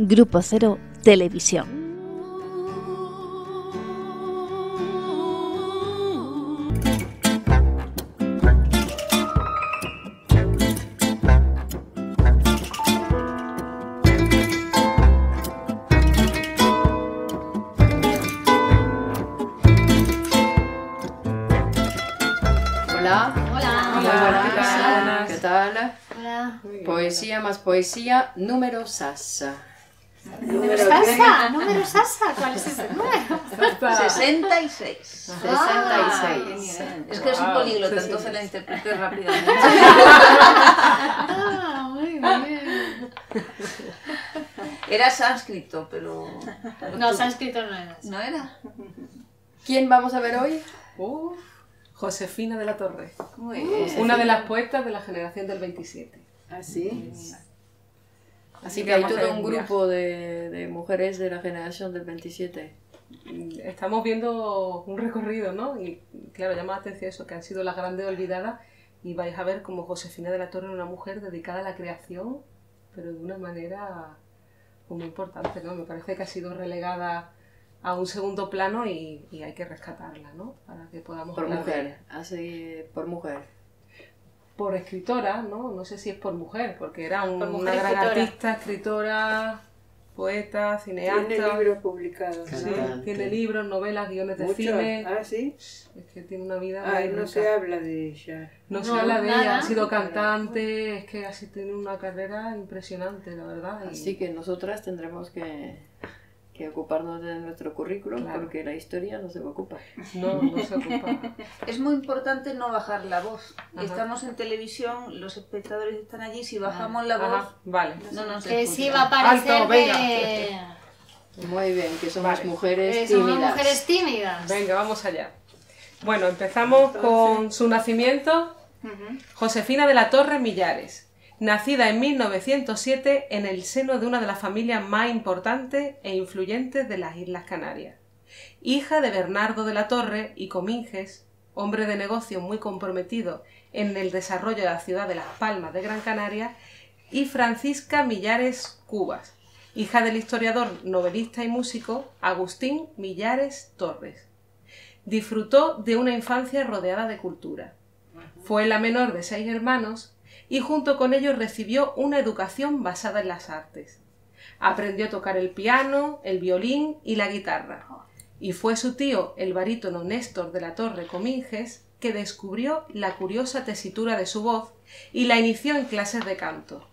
Grupo Cero Televisión. Hola. Hola. Muy buenas. ¿Qué tal? Hola. Poesía más poesía, número sasa. ¿Número Sasa? ¿Número Sasa? ¿Cuál es ese número? 66. 66. Es que es un políglota, entonces la interpreté rápidamente. Ah, muy bien. Era sánscrito, pero. No, sánscrito no era. ¿No era? ¿Quién vamos a ver hoy? Uf, Josefina de la Torre, Muy bien. una de las poetas de la generación del 27. ¿Así? Así que hay vamos a todo un grupo de, de mujeres de la generación del 27. Mm, Estamos viendo un recorrido, ¿no? Y claro, llama la atención eso, que han sido las grandes olvidadas y vais a ver como Josefina de la Torre era una mujer dedicada a la creación, pero de una manera muy importante, ¿no? Me parece que ha sido relegada a un segundo plano y, y hay que rescatarla, ¿no? Para que podamos Por mujer. Así, por mujer. Por escritora, ¿no? No sé si es por mujer, porque era un- Por una gran escritora. artista, escritora, poeta, cineasta. Tiene libros publicados. Sí, tiene libros, novelas, guiones de Muchos. cine. Ah, sí. Es que tiene una vida Ay, no se habla de ella. No se habla de nada. ella, ha sido cantante, es que así tiene una carrera impresionante, la verdad. y- Así que nosotras tendremos que, que ocuparnos de nuestro currículum Claro. porque la historia no se ocupa. No, no se ocupa. Es muy importante no bajar la voz. Ajá. Estamos en televisión, los espectadores están allí. Si bajamos la voz, Ajá, vale. no nos Que escuchan. sí va a parecer Alto, venga. que... Muy bien, que somos Vale. mujeres que somos tímidas. mujeres tímidas. Venga, vamos allá. Bueno, empezamos con su nacimiento. Josefina de la Torre Millares, nacida en 1907 en el seno de una de las familias más importantes e influyentes de las Islas Canarias. Hija de Bernardo de la Torre y Cominges, hombre de negocio muy comprometido en el desarrollo de la ciudad de Las Palmas de Gran Canaria, y Francisca Millares Cubas, hija del historiador, novelista y músico Agustín Millares Torres. Disfrutó de una infancia rodeada de cultura. Fue la menor de seis hermanos y junto con ellos recibió una educación basada en las artes. Aprendió a tocar el piano, el violín y la guitarra. Y fue su tío, el barítono Néstor de la Torre Cominges, que descubrió la curiosa tesitura de su voz y la inició en clases de canto.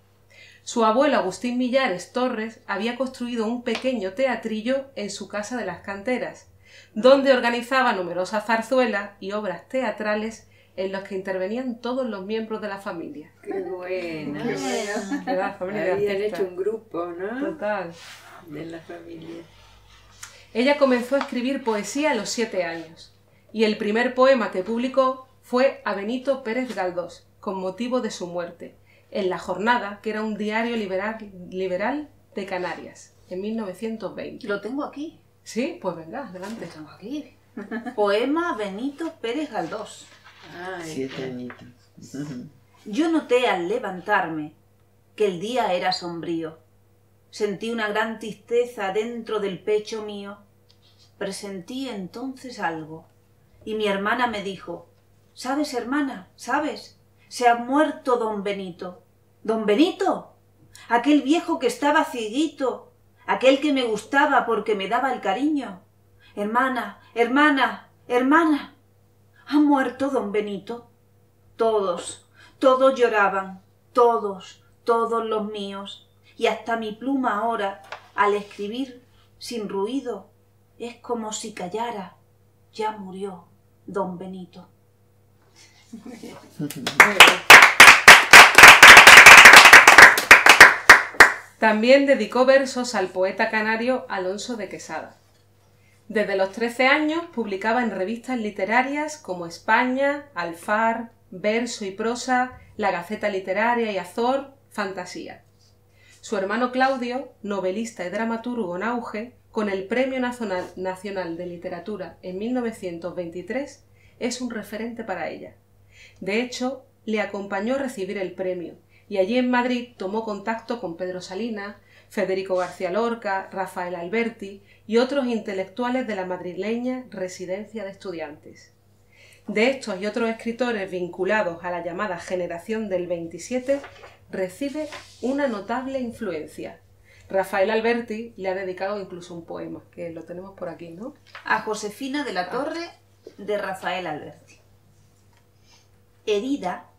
Su abuelo Agustín Millares Torres había construido un pequeño teatrillo en su casa de las canteras, donde organizaba numerosas zarzuelas y obras teatrales en los que intervenían todos los miembros de la familia. Qué bueno. Qué bueno. Era familia Habían hecho un grupo, ¿no? Total. De la familia. Ella comenzó a escribir poesía a los siete años, y el primer poema que publicó fue a Benito Pérez Galdós, con motivo de su muerte, en La Jornada, que era un diario liberal, liberal de Canarias, en 1920. Lo tengo aquí. Sí, pues venga, adelante. Lo tengo aquí. Poema Benito Pérez Galdós. Ay, Siete añitos. Yo noté al levantarme que el día era sombrío. Sentí una gran tristeza dentro del pecho mío. Presentí entonces algo. Y mi hermana me dijo, ¿Sabes, hermana? ¿Sabes? Se ha muerto don Benito. ¿Don Benito? Aquel viejo que estaba cieguito. Aquel que me gustaba porque me daba el cariño. Hermana, hermana, hermana. ¿Ha muerto don Benito? Todos, todos lloraban, todos, todos los míos, y hasta mi pluma ahora, al escribir, sin ruido, es como si callara. Ya murió don Benito. También dedicó versos al poeta canario Alonso de Quesada. Desde los 13 años publicaba en revistas literarias como España, Alfar, Verso y Prosa, La Gaceta Literaria y Azor, Fantasía. Su hermano Claudio, novelista y dramaturgo en auge, con el Premio Nacional, de Literatura en 1923, es un referente para ella. De hecho, le acompañó a recibir el premio y allí en Madrid tomó contacto con Pedro Salinas, Federico García Lorca, Rafael Alberti y otros intelectuales de la madrileña Residencia de Estudiantes. De estos y otros escritores vinculados a la llamada generación del 27, recibe una notable influencia. Rafael Alberti le ha dedicado incluso un poema, que lo tenemos por aquí, ¿no? A Josefina de la Torre de Rafael Alberti. Herida,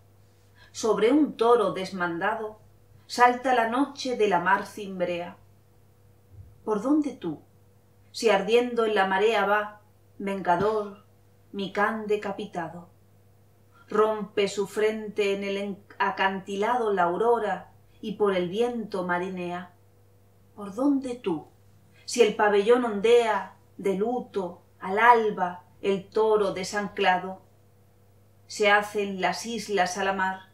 sobre un toro desmandado, salta la noche de la mar cimbrea. ¿Por dónde tú, si ardiendo en la marea va, vengador, mi can decapitado? Rompe su frente en el acantilado la aurora y por el viento marinea. ¿Por dónde tú, si el pabellón ondea de luto al alba el toro desanclado? Se hacen las islas a la mar,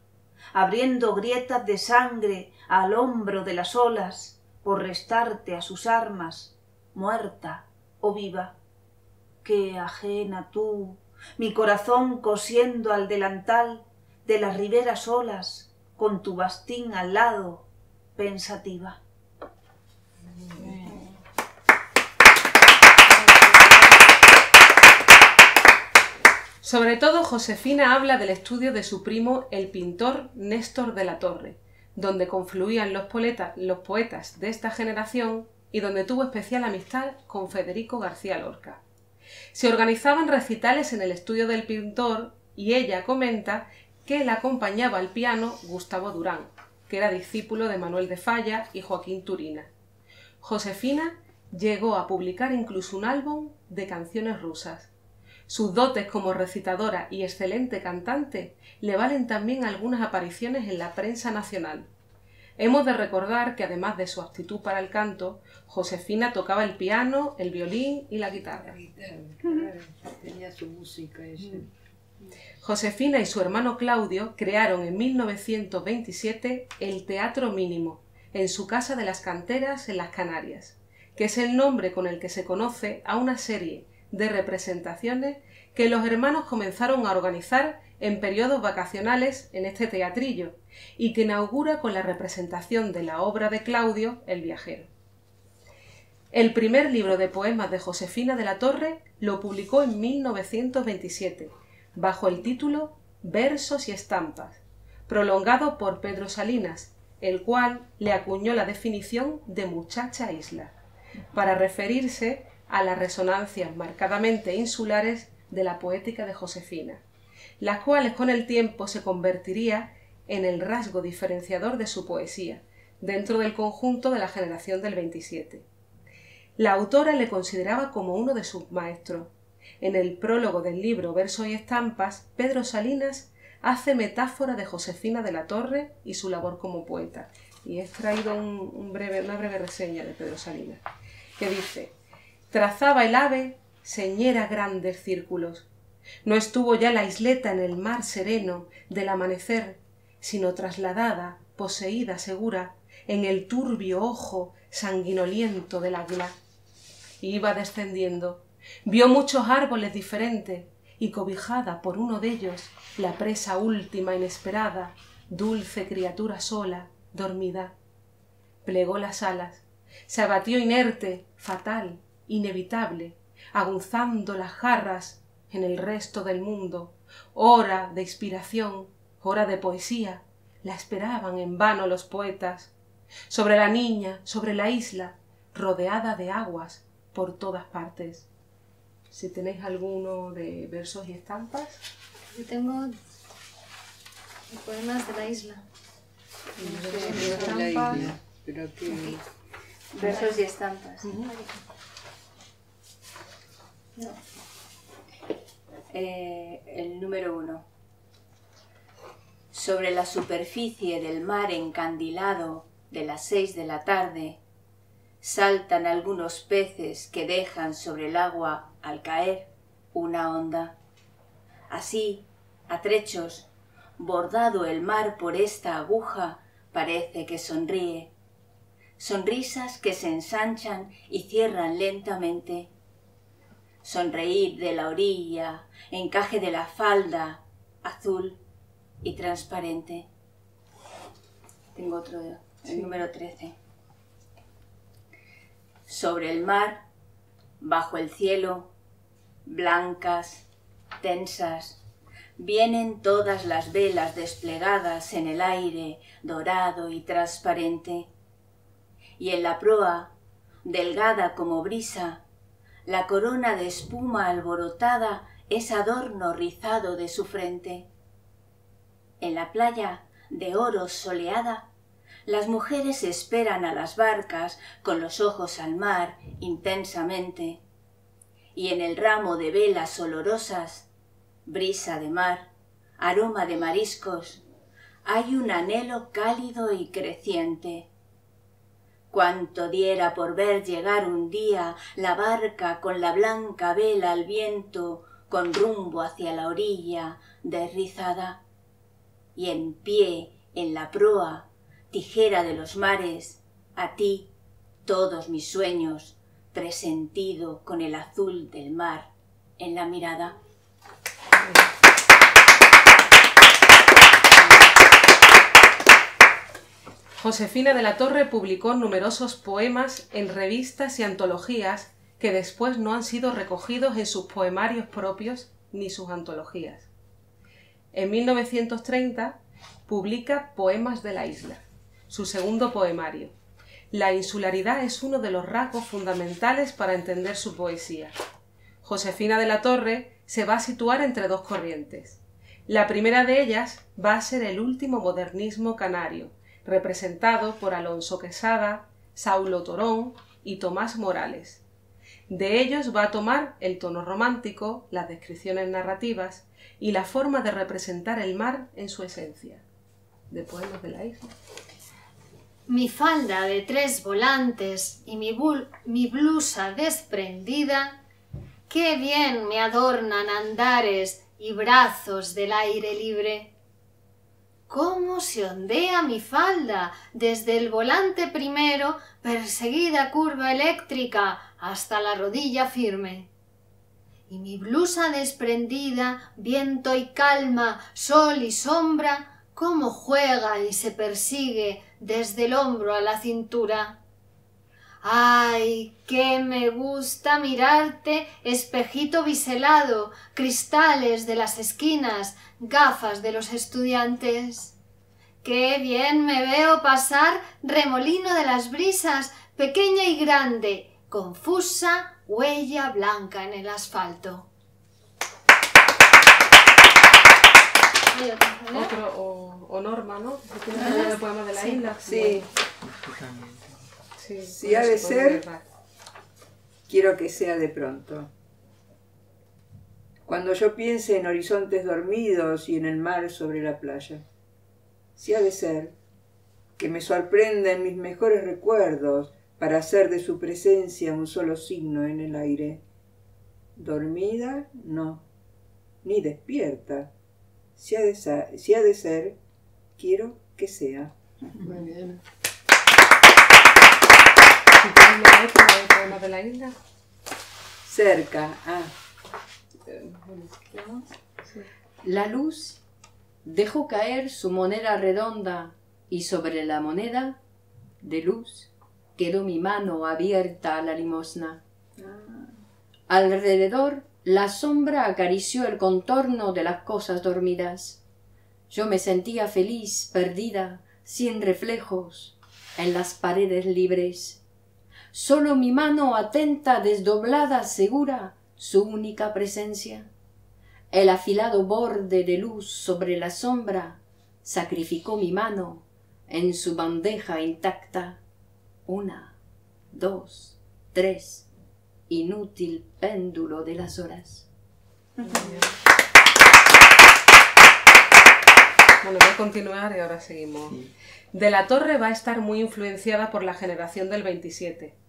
abriendo grietas de sangre al hombro de las olas por restarte a sus armas, muerta o viva. Qué ajena tú, mi corazón cosiendo al delantal de las riberas olas, con tu bastín al lado, pensativa. Sobre todo, Josefina habla del estudio de su primo, el pintor Néstor de la Torre, donde confluían los, los poetas de esta generación y donde tuvo especial amistad con Federico García Lorca. Se organizaban recitales en el estudio del pintor y ella comenta que la acompañaba al piano Gustavo Durán, que era discípulo de Manuel de Falla y Joaquín Turina. Josefina llegó a publicar incluso un álbum de canciones rusas. Sus dotes como recitadora y excelente cantante le valen también algunas apariciones en la prensa nacional. Hemos de recordar que además de su aptitud para el canto, Josefina tocaba el piano, el violín y la guitarra. Tenía su música ella. Josefina y su hermano Claudio crearon en 1927 el Teatro Mínimo, en su casa de las canteras en las Canarias, que es el nombre con el que se conoce a una serie de representaciones que los hermanos comenzaron a organizar en periodos vacacionales en este teatrillo y que inaugura con la representación de la obra de Claudio el viajero. El primer libro de poemas de Josefina de la Torre lo publicó en 1927, bajo el título Versos y estampas, prolongado por Pedro Salinas, el cual le acuñó la definición de muchacha isla, para referirse a las resonancias marcadamente insulares de la poética de Josefina, las cuales con el tiempo se convertiría en el rasgo diferenciador de su poesía, dentro del conjunto de la generación del 27. La autora le consideraba como uno de sus maestros. En el prólogo del libro Versos y Estampas, Pedro Salinas hace metáfora de Josefina de la Torre y su labor como poeta. Y he extraído una breve reseña de Pedro Salinas, que dice Trazaba el ave señera grandes círculos. No estuvo ya la isleta en el mar sereno del amanecer, sino trasladada, poseída segura, en el turbio ojo sanguinoliento del águila. Iba descendiendo, vio muchos árboles diferentes, y cobijada por uno de ellos, la presa última inesperada, dulce criatura sola, dormida. Plegó las alas, se abatió inerte, fatal, inevitable, aguzando las jarras en el resto del mundo. Hora de inspiración, hora de poesía, la esperaban en vano los poetas. Sobre la niña, sobre la isla, rodeada de aguas por todas partes. Si tenéis alguno de versos y estampas. Yo tengo poemas de la isla. pero que... Versos y estampas. Eh, el número uno. Sobre la superficie del mar encandilado de las seis de la tarde, saltan algunos peces que dejan sobre el agua, al caer, una onda. Así, a trechos, bordado el mar por esta aguja, parece que sonríe. Sonrisas que se ensanchan y cierran lentamente sonreír de la orilla, encaje de la falda, azul y transparente. Tengo otro, el número 13. sobre el mar, bajo el cielo, blancas, tensas, vienen todas las velas desplegadas en el aire dorado y transparente, y en la proa, delgada como brisa, la corona de espuma alborotada es adorno rizado de su frente. En la playa, de oro soleada, las mujeres esperan a las barcas con los ojos al mar intensamente, y en el ramo de velas olorosas, brisa de mar, aroma de mariscos, hay un anhelo cálido y creciente. Cuánto diera por ver llegar un día la barca con la blanca vela al viento, con rumbo hacia la orilla, derrizada, y en pie en la proa, tijera de los mares, a ti todos mis sueños, presentido con el azul del mar en la mirada. Josefina de la Torre publicó numerosos poemas en revistas y antologías que después no han sido recogidos en sus poemarios propios ni sus antologías. En 1930 publica Poemas de la Isla, su segundo poemario. La insularidad es uno de los rasgos fundamentales para entender su poesía. Josefina de la Torre se va a situar entre dos corrientes. La primera de ellas va a ser el último modernismo canario, representado por Alonso Quesada, Saulo Torón y Tomás Morales. De ellos va a tomar el tono romántico, las descripciones narrativas y la forma de representar el mar en su esencia. De poemas de la isla. Mi falda de tres volantes y mi, mi blusa desprendida, qué bien me adornan andares y brazos del aire libre cómo se ondea mi falda desde el volante primero, perseguida curva eléctrica, hasta la rodilla firme. Y mi blusa desprendida, viento y calma, sol y sombra, cómo juega y se persigue desde el hombro a la cintura. Ay, qué me gusta mirarte, espejito biselado, cristales de las esquinas, gafas de los estudiantes. Qué bien me veo pasar remolino de las brisas, pequeña y grande, confusa huella blanca en el asfalto. Otro, o, Norma, ¿no? el poema de la isla. Sí. Si ha de ser, quiero que sea de pronto. Cuando yo piense en horizontes dormidos y en el mar sobre la playa. Si ha de ser, que me sorprenda en mis mejores recuerdos para hacer de su presencia un solo signo en el aire. Dormida, no, ni despierta. Si ha de ser, si ha de ser quiero que sea. Muy bien. De la isla? Cerca. Ah. La luz dejó caer su moneda redonda y sobre la moneda de luz quedó mi mano abierta a la limosna. Alrededor la sombra acarició el contorno de las cosas dormidas. Yo me sentía feliz, perdida, sin reflejos, en las paredes libres. Solo mi mano atenta, desdoblada, segura, su única presencia. El afilado borde de luz sobre la sombra sacrificó mi mano en su bandeja intacta. Una, dos, tres, inútil péndulo de las horas. Bueno, voy a continuar y ahora seguimos. De la Torre va a estar muy influenciada por la generación del 27.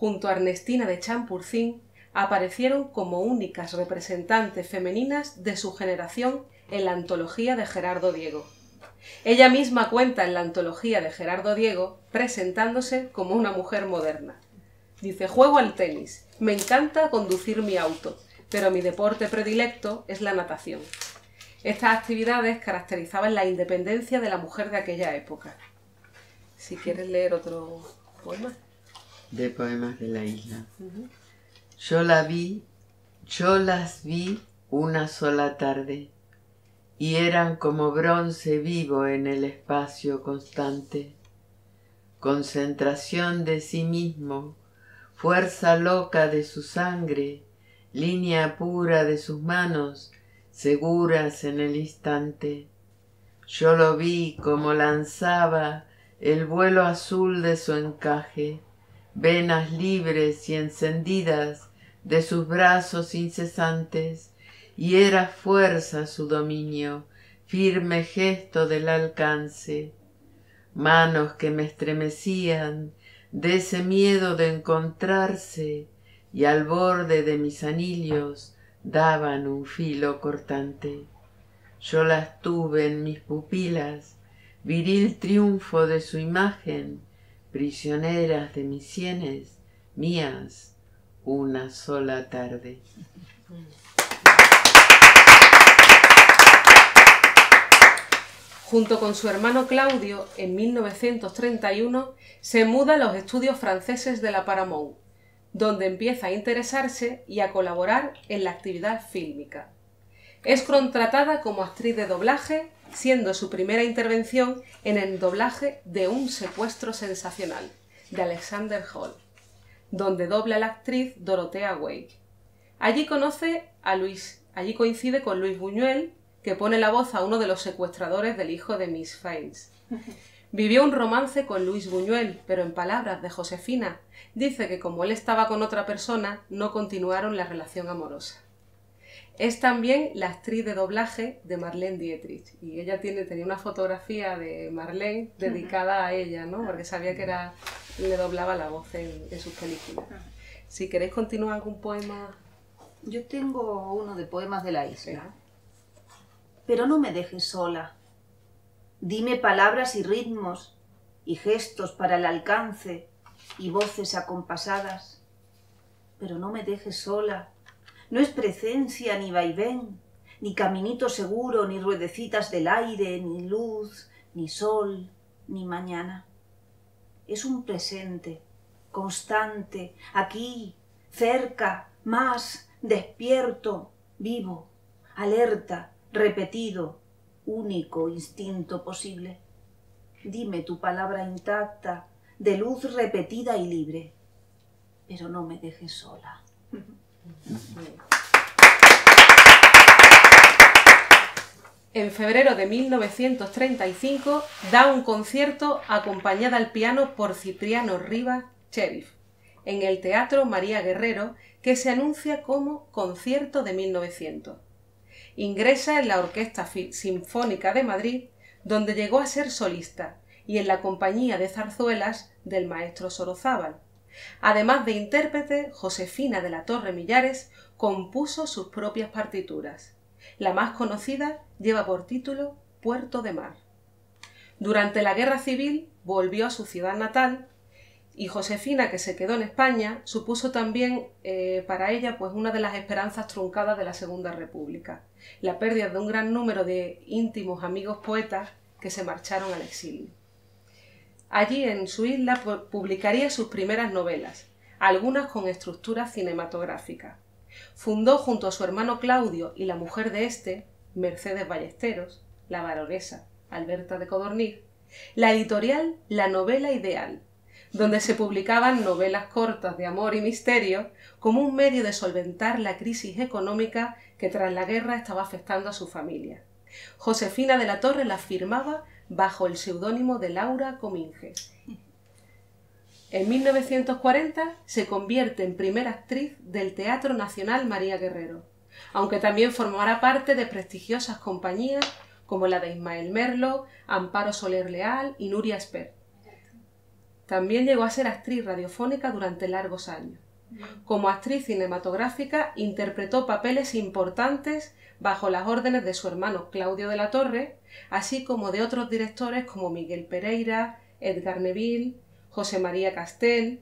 Junto a Ernestina de Champurcín aparecieron como únicas representantes femeninas de su generación en la antología de Gerardo Diego. Ella misma cuenta en la antología de Gerardo Diego presentándose como una mujer moderna. Dice, juego al tenis, me encanta conducir mi auto, pero mi deporte predilecto es la natación. Estas actividades caracterizaban la independencia de la mujer de aquella época. Si quieres leer otro poema. De Poemas de la Isla. Yo la vi, yo las vi una sola tarde, y eran como bronce vivo en el espacio constante. Concentración de sí mismo, fuerza loca de su sangre, línea pura de sus manos, seguras en el instante. Yo lo vi como lanzaba el vuelo azul de su encaje, venas libres y encendidas de sus brazos incesantes, y era fuerza su dominio, firme gesto del alcance, manos que me estremecían de ese miedo de encontrarse y al borde de mis anillos daban un filo cortante. Yo las tuve en mis pupilas, viril triunfo de su imagen, prisioneras de mis sienes, mías, una sola tarde. Junto con su hermano Claudio, en 1931, se muda a los estudios franceses de la Paramount, donde empieza a interesarse y a colaborar en la actividad fílmica. Es contratada como actriz de doblaje, siendo su primera intervención en el doblaje de Un secuestro sensacional, de Alexander Hall, donde dobla la actriz Dorothea Wake. Allí conoce a Luis, allí coincide con Luis Buñuel, que pone la voz a uno de los secuestradores del hijo de Miss Faines. Vivió un romance con Luis Buñuel, pero en palabras de Josefina, dice que como él estaba con otra persona, no continuaron la relación amorosa. Es también la actriz de doblaje de Marlene Dietrich y ella tiene, tenía una fotografía de Marlene dedicada a ella, ¿no? Porque sabía que era, le doblaba la voz en, sus películas. Si queréis continuar algún poema. Yo tengo uno de poemas de la isla. Pero no me dejes sola. Dime palabras y ritmos y gestos para el alcance y voces acompasadas. Pero no me dejes sola no es presencia ni vaivén, ni caminito seguro, ni ruedecitas del aire, ni luz, ni sol, ni mañana. Es un presente, constante, aquí, cerca, más, despierto, vivo, alerta, repetido, único instinto posible. Dime tu palabra intacta, de luz repetida y libre, pero no me dejes sola. En febrero de 1935 da un concierto acompañada al piano por Cipriano Rivas Cherif en el Teatro María Guerrero que se anuncia como Concierto de 1900. Ingresa en la Orquesta Sinfónica de Madrid, donde llegó a ser solista, y en la compañía de zarzuelas del maestro Sorozábal. Además de intérprete, Josefina de la Torre Millares compuso sus propias partituras. La más conocida lleva por título Puerto de Mar. Durante la Guerra Civil volvió a su ciudad natal y Josefina, que se quedó en España, supuso también eh, para ella pues una de las esperanzas truncadas de la Segunda República, la pérdida de un gran número de íntimos amigos poetas que se marcharon al exilio. Allí en su isla publicaría sus primeras novelas, algunas con estructura cinematográfica. Fundó junto a su hermano Claudio y la mujer de éste, Mercedes Ballesteros, la baronesa Alberta de Codorniz, la editorial La Novela Ideal, donde se publicaban novelas cortas de amor y misterio como un medio de solventar la crisis económica que tras la guerra estaba afectando a su familia. Josefina de la Torre la firmaba bajo el seudónimo de Laura Cominges. En 1940 se convierte en primera actriz del Teatro Nacional María Guerrero, aunque también formará parte de prestigiosas compañías como la de Ismael Merlo, Amparo Soler Leal y Nuria Esper. También llegó a ser actriz radiofónica durante largos años. Como actriz cinematográfica interpretó papeles importantes bajo las órdenes de su hermano Claudio de la Torre, así como de otros directores como Miguel Pereira, Edgar Neville, José María Castel,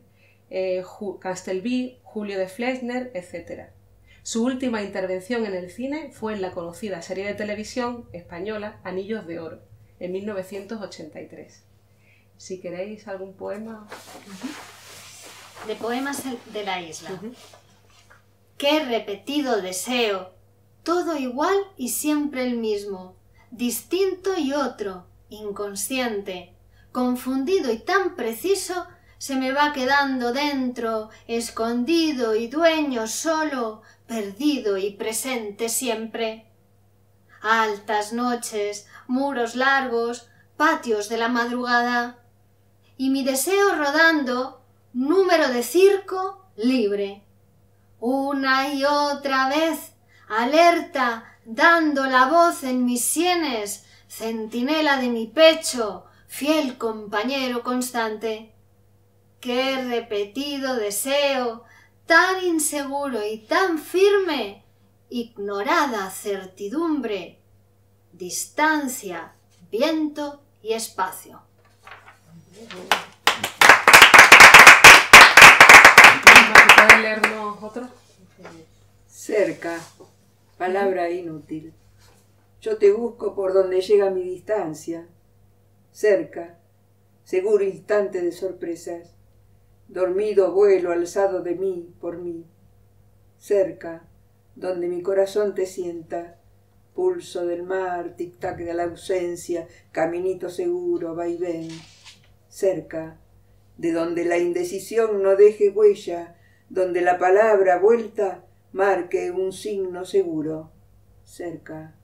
eh, Castelví, Julio de Flesner, etc. Su última intervención en el cine fue en la conocida serie de televisión española Anillos de Oro, en 1983. Si queréis algún poema. de Poemas de la Isla. Qué repetido deseo, todo igual y siempre el mismo, distinto y otro, inconsciente, confundido y tan preciso, se me va quedando dentro, escondido y dueño solo, perdido y presente siempre. Altas noches, muros largos, patios de la madrugada, y mi deseo rodando, número de circo libre. Una y otra vez, alerta, dando la voz en mis sienes, centinela de mi pecho, fiel compañero constante. Qué repetido deseo, tan inseguro y tan firme, ignorada certidumbre, distancia, viento y espacio. ¿Puedes leernos otro? Cerca, palabra inútil. Yo te busco por donde llega mi distancia. Cerca, seguro instante de sorpresas. Dormido vuelo alzado de mí por mí. Cerca, donde mi corazón te sienta. Pulso del mar, tic-tac de la ausencia, caminito seguro, vaivén. Cerca, de donde la indecisión no deje huella, donde la palabra vuelta marque un signo seguro. Cerca.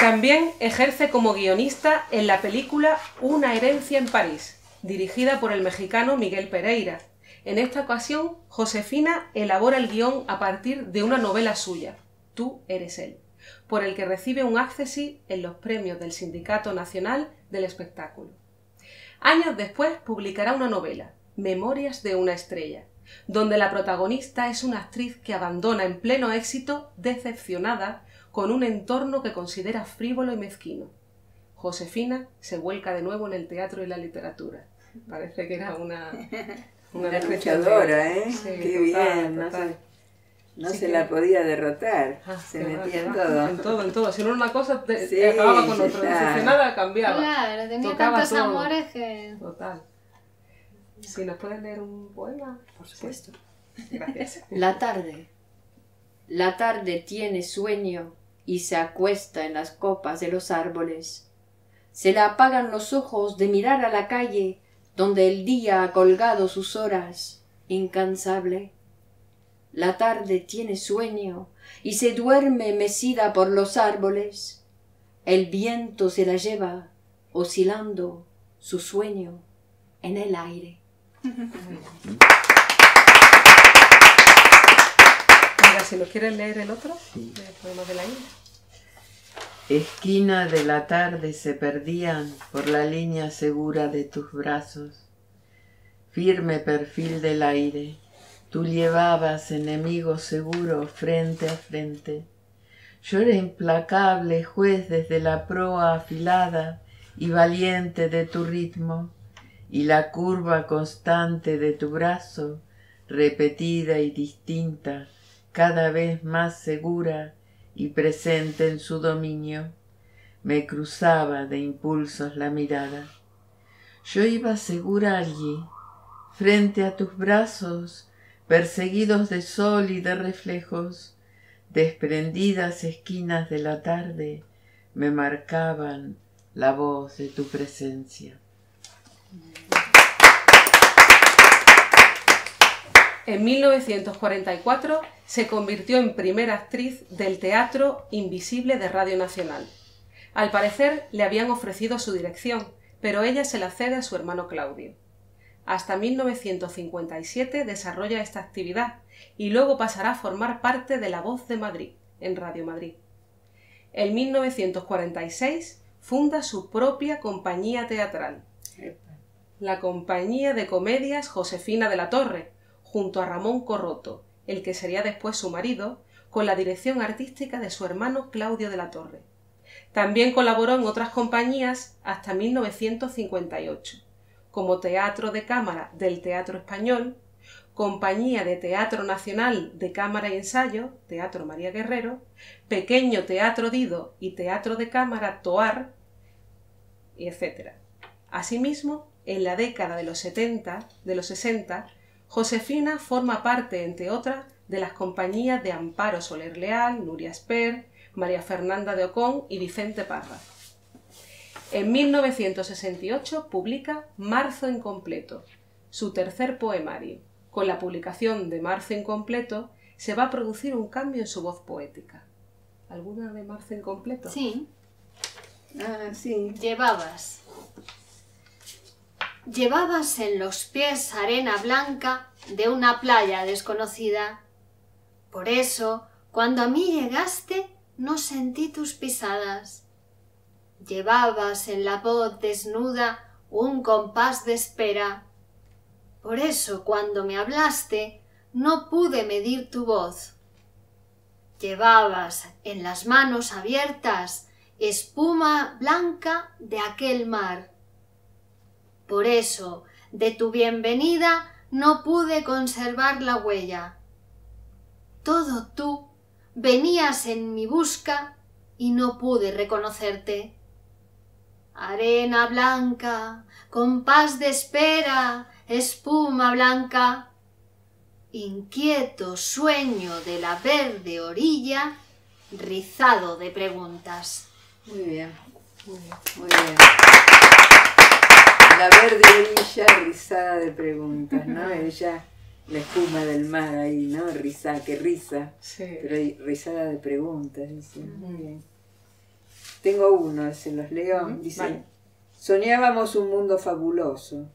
También ejerce como guionista en la película Una herencia en París, dirigida por el mexicano Miguel Pereira. En esta ocasión, Josefina elabora el guion a partir de una novela suya, Tú eres él, por el que recibe un accesi en los premios del Sindicato Nacional del Espectáculo. Años después publicará una novela, Memorias de una estrella, donde la protagonista es una actriz que abandona en pleno éxito, decepcionada, con un entorno que considera frívolo y mezquino. Josefina se vuelca de nuevo en el teatro y la literatura. Parece que era una... Una de- ¿eh? Sí, Qué total, bien, no total. No Sí se que- la podía derrotar. Ah, se metía en todo. En todo, en todo. Si no era una cosa, te, Sí, te acababa con otra. claro. Decepcionada, cambiaba. Claro, tenía Tocaba tantos todo. amores que... Total. Si nos puedes leer un poema. Por supuesto. Gracias. La tarde. La tarde tiene sueño y se acuesta en las copas de los árboles. Se le apagan los ojos de mirar a la calle donde el día ha colgado sus horas, incansable. La tarde tiene sueño y se duerme mecida por los árboles. El viento se la lleva, oscilando su sueño en el aire. Mira, si nos quieres leer el otro, el poema de la isla. Esquina de la tarde se perdían por la línea segura de tus brazos. Firme perfil del aire, tú llevabas enemigo seguro frente a frente. Yo era implacable juez desde la proa afilada y valiente de tu ritmo, y la curva constante de tu brazo, repetida y distinta, cada vez más segura y presente en su dominio, me cruzaba de impulsos la mirada. Yo iba segura allí, frente a tus brazos, perseguidos de sol y de reflejos, desprendidas esquinas de la tarde me marcaban la voz de tu presencia. En 1944 se convirtió en primera actriz del Teatro Invisible de Radio Nacional. Al parecer le habían ofrecido su dirección, pero ella se la cede a su hermano Claudio. Hasta 1957 desarrolla esta actividad y luego pasará a formar parte de La Voz de Madrid, en Radio Madrid. En 1946 funda su propia compañía teatral, la Compañía de Comedias Josefina de la Torre, junto a Ramón Corroto, el que sería después su marido, con la dirección artística de su hermano Claudio de la Torre. También colaboró en otras compañías hasta 1958, como Teatro de Cámara del Teatro Español, Compañía de Teatro Nacional de Cámara y Ensayo, Teatro María Guerrero, Pequeño Teatro Dido y Teatro de Cámara Toar, etc. Asimismo, en la década de los 70, de los 60, Josefina forma parte, entre otras, de las compañías de Amparo Soler Leal, Nuria Esper, María Fernanda de Ocón y Vicente Parra. En 1968 publica Marzo Incompleto, su tercer poemario. Con la publicación de Marzo Incompleto se va a producir un cambio en su voz poética. ¿Alguna de Marzo Incompleto? Sí. Ah, sí. Llevabas. Llevabas en los pies arena blanca de una playa desconocida. Por eso, cuando a mí llegaste, no sentí tus pisadas. Llevabas en la voz desnuda un compás de espera. Por eso, cuando me hablaste, no pude medir tu voz. Llevabas en las manos abiertas espuma blanca de aquel mar. Por eso, de tu bienvenida no pude conservar la huella. Todo tú venías en mi busca y no pude reconocerte. Arena blanca, compás de espera, espuma blanca, inquieto sueño de la verde orilla, rizado de preguntas. Muy bien. Muy bien. La verde orilla rizada de preguntas, ¿no? Ella, la espuma del mar ahí, ¿no? Risa, que risa. Sí. Pero rizada de preguntas, dice. Muy bien. Tengo uno, se los leo. Dice, vale. soñábamos un mundo fabuloso.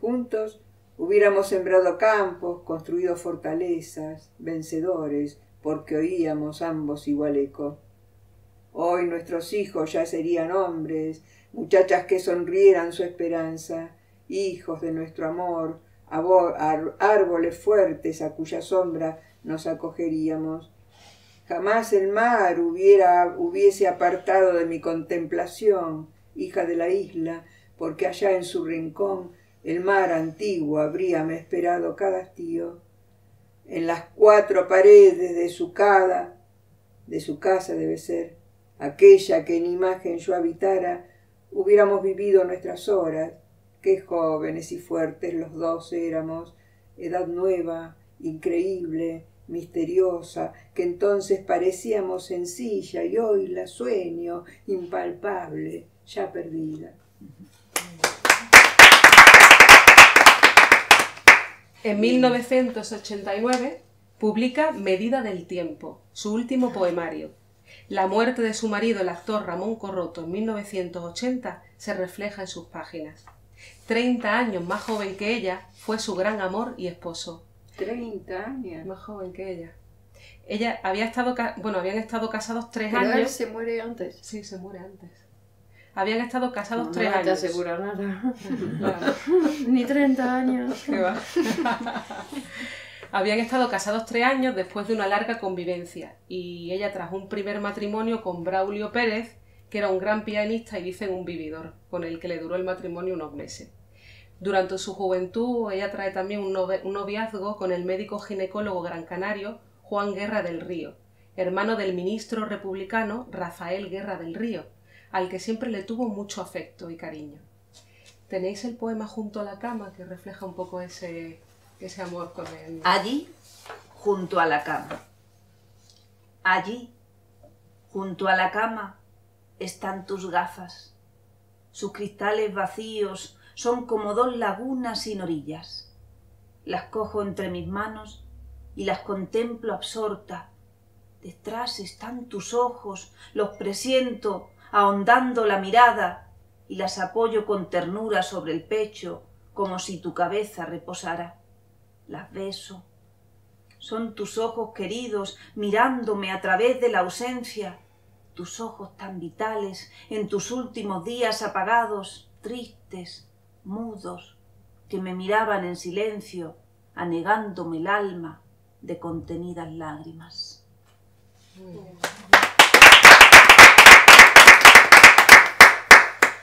Juntos hubiéramos sembrado campos, construido fortalezas, vencedores, porque oíamos ambos igual eco. Hoy nuestros hijos ya serían hombres, muchachas que sonrieran su esperanza, hijos de nuestro amor, árboles fuertes a cuya sombra nos acogeríamos. Jamás el mar hubiera, hubiese apartado de mi contemplación, hija de la isla, porque allá en su rincón el mar antiguo habríame esperado cada hastío. En las cuatro paredes de su cada, de su casa debe ser, aquella que en imagen yo habitara, hubiéramos vivido nuestras horas, qué jóvenes y fuertes los dos éramos, edad nueva, increíble, misteriosa, que entonces parecíamos sencilla y hoy la sueño, impalpable, ya perdida. En 1989 publica Medida del tiempo, su último poemario. La muerte de su marido, el actor Ramón Corroto, en 1980 se refleja en sus páginas. Treinta años más joven que ella, fue su gran amor y esposo. Treinta años. Más joven que ella. Ella había estado, bueno, habían estado casados tres Pero él años. se muere antes. Sí, se muere antes. Habían estado casados No, tres no te años. asegura nada. Claro. Ni 30 años. ¿Qué va? Habían estado casados tres años después de una larga convivencia y ella tras un primer matrimonio con Braulio Pérez, que era un gran pianista y dicen un vividor, con el que le duró el matrimonio unos meses. Durante su juventud ella trae también un, noviazgo con el médico ginecólogo gran canario Juan Guerra del Río, hermano del ministro republicano Rafael Guerra del Río, al que siempre le tuvo mucho afecto y cariño. Tenéis el poema junto a la cama que refleja un poco ese, ese amor con él. Allí, junto a la cama. Allí, junto a la cama, están tus gafas. Sus cristales vacíos son como dos lagunas sin orillas. Las cojo entre mis manos y las contemplo absorta. Detrás están tus ojos, los presiento, ahondando la mirada, y las apoyo con ternura sobre el pecho, como si tu cabeza reposara. Las beso. Son tus ojos queridos mirándome a través de la ausencia, tus ojos tan vitales en tus últimos días apagados, tristes, mudos, que me miraban en silencio, anegándome el alma de contenidas lágrimas.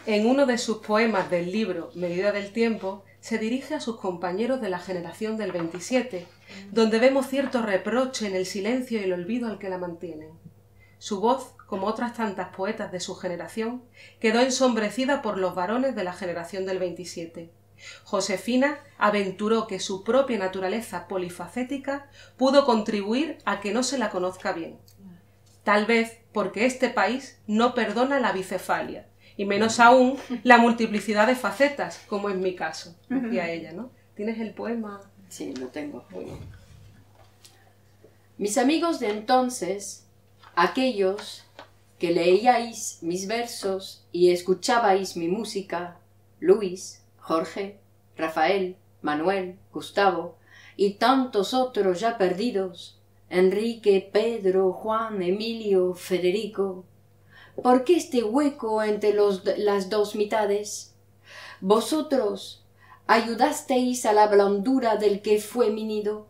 En uno de sus poemas del libro Medida del Tiempo, se dirige a sus compañeros de la generación del 27, donde vemos cierto reproche en el silencio y el olvido al que la mantienen. Su voz como otras tantas poetas de su generación, quedó ensombrecida por los varones de la generación del 27. Josefina aventuró que su propia naturaleza polifacética pudo contribuir a que no se la conozca bien. Tal vez porque este país no perdona la bicefalia, y menos aún la multiplicidad de facetas, como en mi caso, decía ella, ¿no? ¿Tienes el poema? Sí, lo tengo. Mis amigos de entonces, aquellos que leíais mis versos y escuchabais mi música, Luis, Jorge, Rafael, Manuel, Gustavo y tantos otros ya perdidos, Enrique, Pedro, Juan, Emilio, Federico, ¿Por qué este hueco entre las dos mitades? Vosotros ayudasteis a la blandura del que fue mi nido.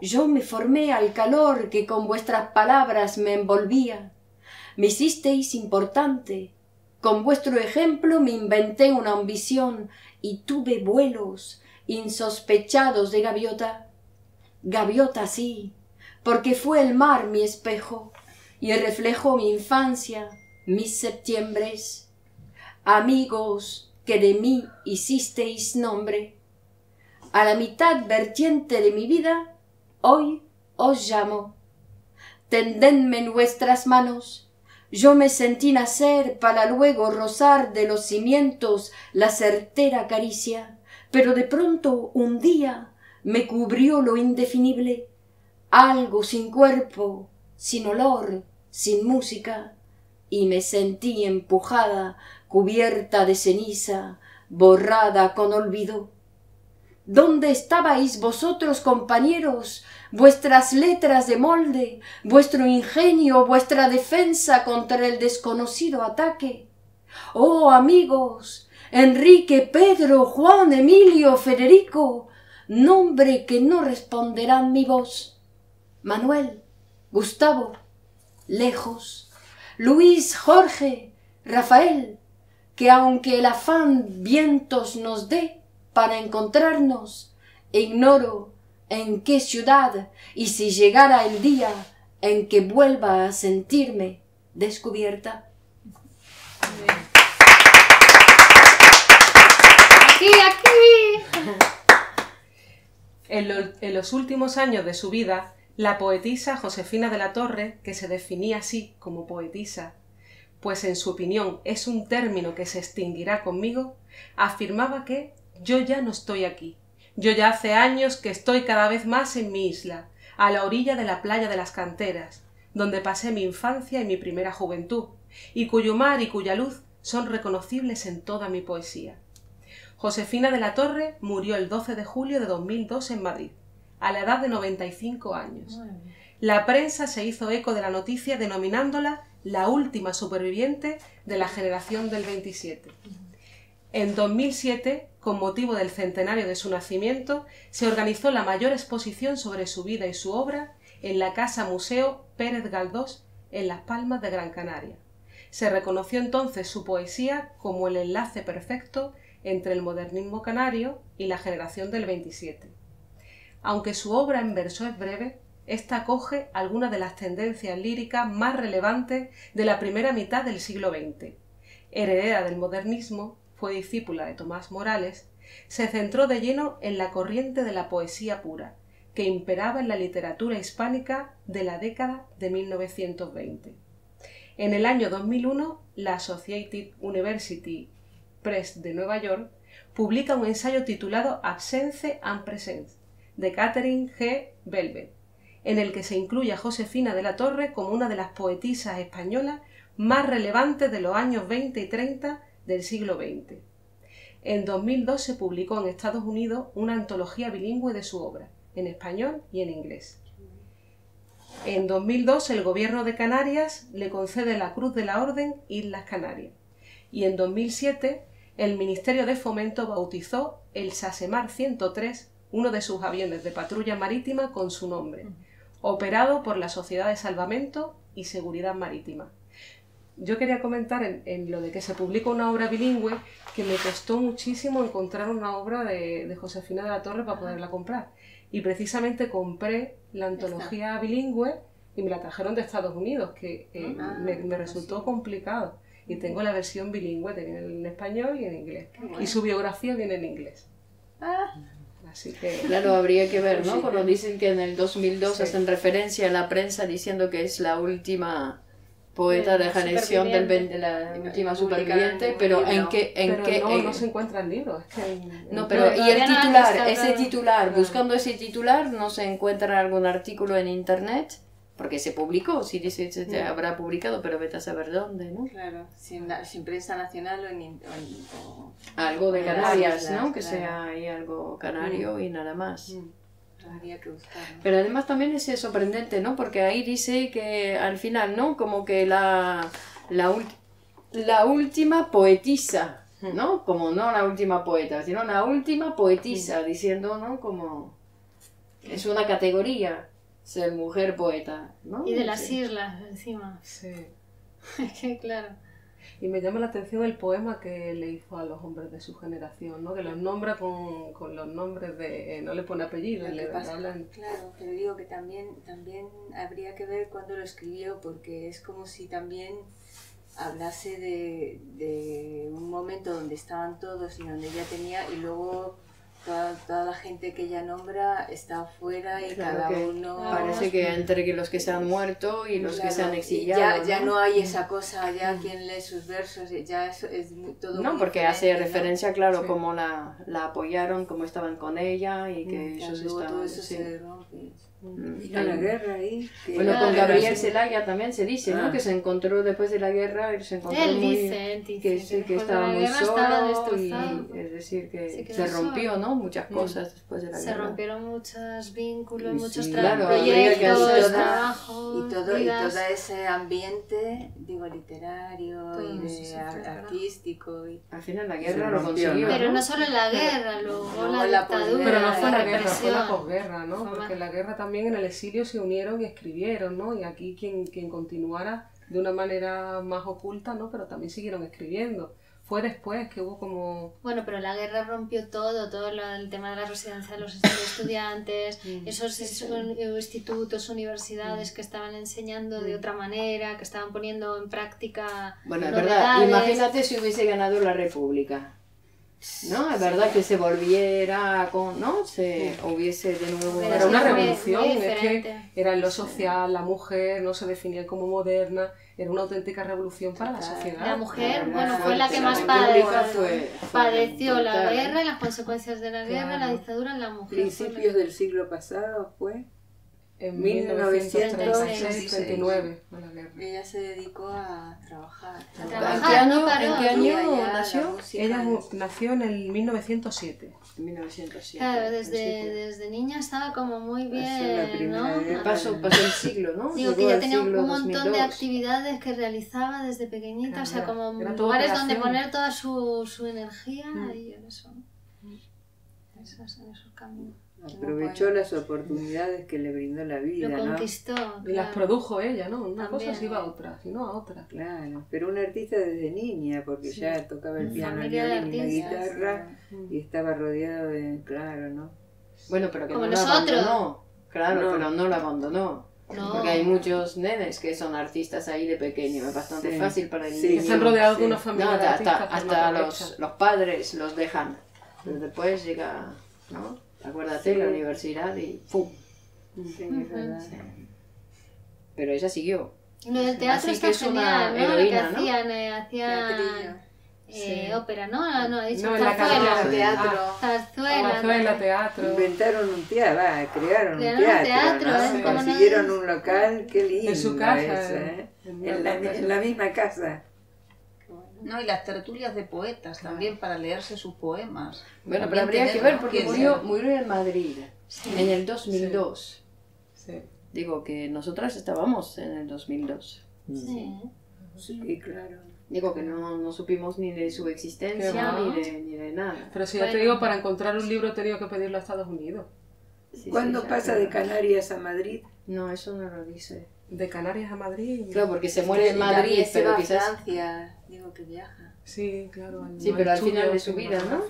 Yo me formé al calor que con vuestras palabras me envolvía. Me hicisteis importante. Con vuestro ejemplo me inventé una ambición y tuve vuelos insospechados de gaviota. Gaviota sí, porque fue el mar mi espejo y reflejó mi infancia, mis septiembres, amigos que de mí hicisteis nombre, a la mitad vertiente de mi vida, hoy os llamo. Tendedme en vuestras manos, yo me sentí nacer para luego rozar de los cimientos la certera caricia, pero de pronto un día me cubrió lo indefinible, algo sin cuerpo, sin olor, sin música, y me sentí empujada, cubierta de ceniza, borrada con olvido. ¿Dónde estabais vosotros, compañeros, vuestras letras de molde, vuestro ingenio, vuestra defensa contra el desconocido ataque? Oh amigos, Enrique, Pedro, Juan, Emilio, Federico, nombre que no responderán mi voz. Manuel, Gustavo, lejos, Luis, Jorge, Rafael, que aunque el afán vientos nos dé para encontrarnos, ignoro en qué ciudad y si llegara el día en que vuelva a sentirme descubierta. Aquí, aquí. En, en los últimos años de su vida, la poetisa Josefina de la Torre, que se definía así como poetisa, pues en su opinión es un término que se extinguirá conmigo, afirmaba que yo ya no estoy aquí. Yo ya hace años que estoy cada vez más en mi isla, a la orilla de la playa de las canteras, donde pasé mi infancia y mi primera juventud, y cuyo mar y cuya luz son reconocibles en toda mi poesía. Josefina de la Torre murió el 12 de julio de 2002 en Madrid a la edad de 95 años. La prensa se hizo eco de la noticia denominándola la última superviviente de la generación del 27. En 2007, con motivo del centenario de su nacimiento, se organizó la mayor exposición sobre su vida y su obra en la Casa Museo Pérez Galdós en Las Palmas de Gran Canaria. Se reconoció entonces su poesía como el enlace perfecto entre el modernismo canario y la generación del 27. Aunque su obra en verso es breve, esta acoge algunas de las tendencias líricas más relevantes de la primera mitad del siglo XX. Heredera del modernismo, fue discípula de Tomás Morales, se centró de lleno en la corriente de la poesía pura, que imperaba en la literatura hispánica de la década de 1920. En el año 2001, la Associated University Press de Nueva York publica un ensayo titulado Absence and Presence, de Catherine G. Velvet, en el que se incluye a Josefina de la Torre como una de las poetisas españolas más relevantes de los años 20 y 30 del siglo XX. En 2002 se publicó en Estados Unidos una antología bilingüe de su obra, en español y en inglés. En 2002 el Gobierno de Canarias le concede la Cruz de la Orden Islas Canarias y en 2007 el Ministerio de Fomento bautizó el Sasemar 103 uno de sus aviones de patrulla marítima con su nombre, operado por la Sociedad de Salvamento y Seguridad Marítima. Yo quería comentar en, lo de que se publica una obra bilingüe que me costó muchísimo encontrar una obra de, Josefina de la Torre para poderla comprar. Y precisamente compré la antología bilingüe y me la trajeron de Estados Unidos, que eh, Ah, me, me pues resultó sí. complicado. Y tengo la versión bilingüe, te viene en español y en inglés. bueno. Y su biografía viene en inglés. Ah, Así que... Claro, habría que ver, ¿no? sí. Cuando dicen que en el 2002 Sí. hacen referencia a la prensa diciendo que es la última poeta de La generación del de la última superviviente, pero libro. en qué, en pero qué, no, en- no se encuentra en. Es que en- No, en- pero Pero y el no titular, ese titular, buscando ese titular, no se encuentra algún artículo en internet, porque se publicó, si dice se te Mm. habrá publicado, pero vete a saber dónde, ¿no? claro, sin, na- sin prensa nacional o en... in- o en- o- Algo de En las Canarias, ¿no? Que claro. sea ahí algo canario y nada más. Mm. Habría que buscar, ¿no? Pero además también es sorprendente, ¿no? Porque ahí dice que al final, ¿no? Como que la, la, la última poetisa, ¿no? Como no la última poeta, sino la última poetisa, diciendo, ¿no? Como es una categoría ser mujer poeta, ¿no? Y de las Sí. islas encima. Sí. que claro. Y me llama la atención el poema que le hizo a los hombres de su generación, ¿no? Que los nombra con, con los nombres de... eh, no le pone apellido, le hablan... Claro, pero digo que también, también habría que ver cuándo lo escribió, porque es como si también hablase de, de un momento donde estaban todos y donde ella tenía, y luego toda, toda la gente que ella nombra está afuera y Claro cada que uno... Parece que entre que los que se han muerto y los que se han Claro, exiliado. Ya, ya no hay esa cosa, ya quien lee sus versos, ya eso es muy- todo No, porque hace ¿no? referencia, claro, Sí. cómo la, la apoyaron, cómo estaban con ella y que Mm, Claro, ellos luego todo estaban... eso sí. se rompe. Vino la guerra ahí. que- Bueno, con Gabriel sí. Zelaya también se dice, ¿no? Ah. Que se encontró después de la guerra, él se encontró Él muy... dice, él dice que, sí, que estaba muy solo estaba y es decir que Se se rompió, solo. ¿no? Muchas Mm. cosas después de la Se guerra. rompieron muchos vínculos, Y muchos sí, claro, proyectos, trabajos, y todo y todo ese ambiente digo literario Todo y de se artístico y Al final la Se guerra lo rompió, consiguió, Pero ¿no? no solo en la guerra, luego la la dictadura. Pero no fue la guerra, fue la posguerra, ¿no? Porque la guerra también en el exilio se unieron y escribieron, ¿no? Y aquí quien, quien continuara de una manera más oculta, ¿no? Pero también siguieron escribiendo. Fue después que hubo como... Bueno, pero la guerra rompió todo, todo lo- el tema de la residencia de los estudiantes, Mm. esos un- institutos, universidades que estaban enseñando de otra manera, que estaban poniendo en práctica Bueno, es verdad, imagínate si hubiese ganado la República. ¿No? Es verdad que se volviera con, ¿no? Se hubiese de nuevo... Pero Era una revolución, es que era en lo social, la mujer no se definía como moderna, era una auténtica revolución para la sociedad. La mujer, bueno, fue la que más padeció, fue- fue padeció la guerra y las consecuencias de la guerra, la dictadura en la mujer. Principios del siglo pasado fue. En 1936, 1936-39 fue la guerra. ella se dedicó a trabajar A ¿En trabajar. qué año. ¿en qué año nació? música Ella es- nació en el 1907. En 1907. Claro, desde, desde niña estaba como muy bien, Primera ¿no? Pasó, pasó el siglo, ¿no? Digo que Llegó ya al tenía un montón de 2002. actividades que realizaba desde pequeñita, o sea, Claro, como lugares donde poner toda su, su energía Mm. y en eso. En esos caminos. Aprovechó las oportunidades que le brindó la vida, Lo ¿no? conquistó. Y las produjo ella, ¿no? Una cosa También. se iba a otra, y no a otra. Claro, pero una artista desde niña, porque ya tocaba el piano, de violín y la guitarra, y estaba rodeado de, claro, ¿no? Bueno, pero que Como no la nosotros. abandonó. Claro, No. pero no la abandonó. No. Porque hay muchos nenes que son artistas ahí de pequeño. Es bastante Sí. fácil para el Sí, niño. Están rodeados de sí. una No, familia de hasta, artistas. hasta, hasta los, los padres los dejan. Pero después llega, ¿no? Acuérdate, Sí. la universidad y ¡pum! Sí, es verdad. Pero ella siguió. Lo del teatro Así está que es una genial, ¿no? Lo que heroína, ¿no? hacían, eh, hacían eh, Sí. ópera, ¿no? Ah, No, he dicho No, en la zarzuela. academia. teatro. Ah, Zarzuela. Zarzuela, teatro. Inventaron un teatro, va, crearon un Crearon un teatro, teatro, ¿no? ¿eh? ¿Cómo no Consiguieron es? un local, qué lindo En su casa, eh. En la, una casa. en la misma casa. No, y las tertulias de poetas también para leerse sus poemas. Bueno, También pero habría que ver porque ¿Quién murió, murió en Madrid en el 2002. Sí. Digo que nosotras estábamos en el 2002. Sí. Sí, claro. Digo que no, no supimos ni de su existencia ni de, ni de nada. Pero si ya te digo, para encontrar un libro he tenido que pedirlo a Estados Unidos. Sí, ¿Cuándo sí, pasa de Canarias a Madrid? No, eso no lo dice. De Canarias a Madrid. Claro, porque se muere en Madrid, pero quizás... Francia, digo que viaja. Sí, claro. Sí, al pero al final de su vida, ¿no?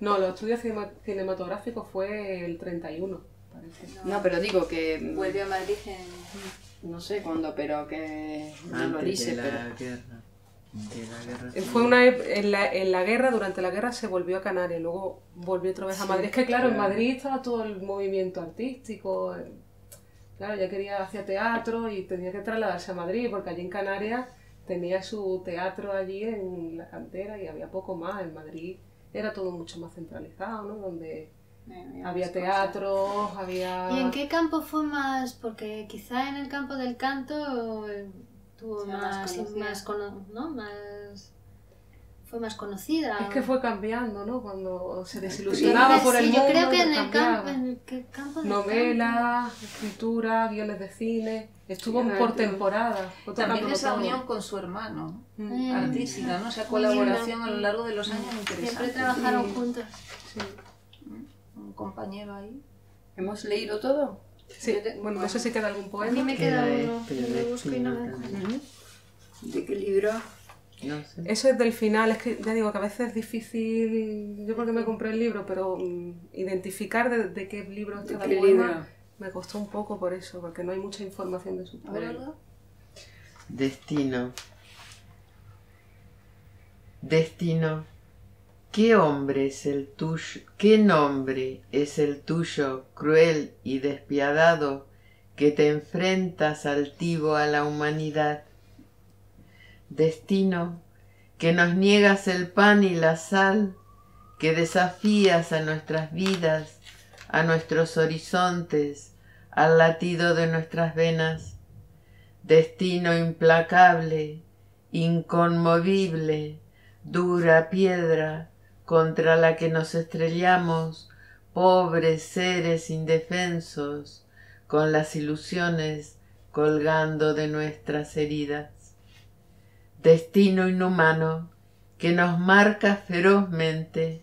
No, los estudios cinema- cinematográficos fue el 31, parece. No, pero digo que... Vuelve a Madrid en... no sé cuándo, pero que no lo Antes dice, de la pero... guerra. De la guerra Eh. Fue una en la, en la guerra, durante la guerra se volvió a Canarias, luego volvió otra vez a Madrid. Es que claro, en. Madrid estaba todo el movimiento artístico. eh, Claro, ya quería hacer teatro y tenía que trasladarse a Madrid, porque allí en Canarias tenía su teatro allí en la cantera y había poco más. En Madrid era todo mucho más centralizado, ¿no? Donde había teatros, había... ¿Y en qué campo fue más? Porque quizá en el campo del canto eh, tuvo Sea más más, conocida. más, cono- ¿no? más fue más conocida. Es que fue cambiando, ¿no? Cuando se desilusionaba creo- por el sí, mundo, yo creo que en el, campo, en el que- campo del Novela, escritura, guiones de cine. Estuvo Sí, por temporada. También esa todo. unión con su hermano, Mm. Mm. artística, ¿no? Esa Muy colaboración a lo largo de los años muy Siempre interesante. trabajaron Sí. juntos. Un compañero ahí. ¿Hemos leído todo? Sí, bueno, no sé si queda algún A mí poema. me queda Queda uno. que busco y no me. ¿De qué libro? No sé. Eso es del final, es que ya digo que a veces es difícil, yo porque me compré el libro, pero mm, identificar de, de qué libro es ¿De cada qué poema libro? me costó un poco por eso, porque no hay mucha información de su poema. Destino. Destino. ¿Qué hombre es el tuyo? ¿Qué nombre es el tuyo, cruel y despiadado, que te enfrentas altivo a la humanidad? Destino, que nos niegas el pan y la sal, que desafías a nuestras vidas, a nuestros horizontes, al latido de nuestras venas destino implacable, inconmovible, dura piedra contra la que nos estrellamos, pobres seres indefensos, con las ilusiones colgando de nuestras heridas. Destino inhumano que nos marca ferozmente,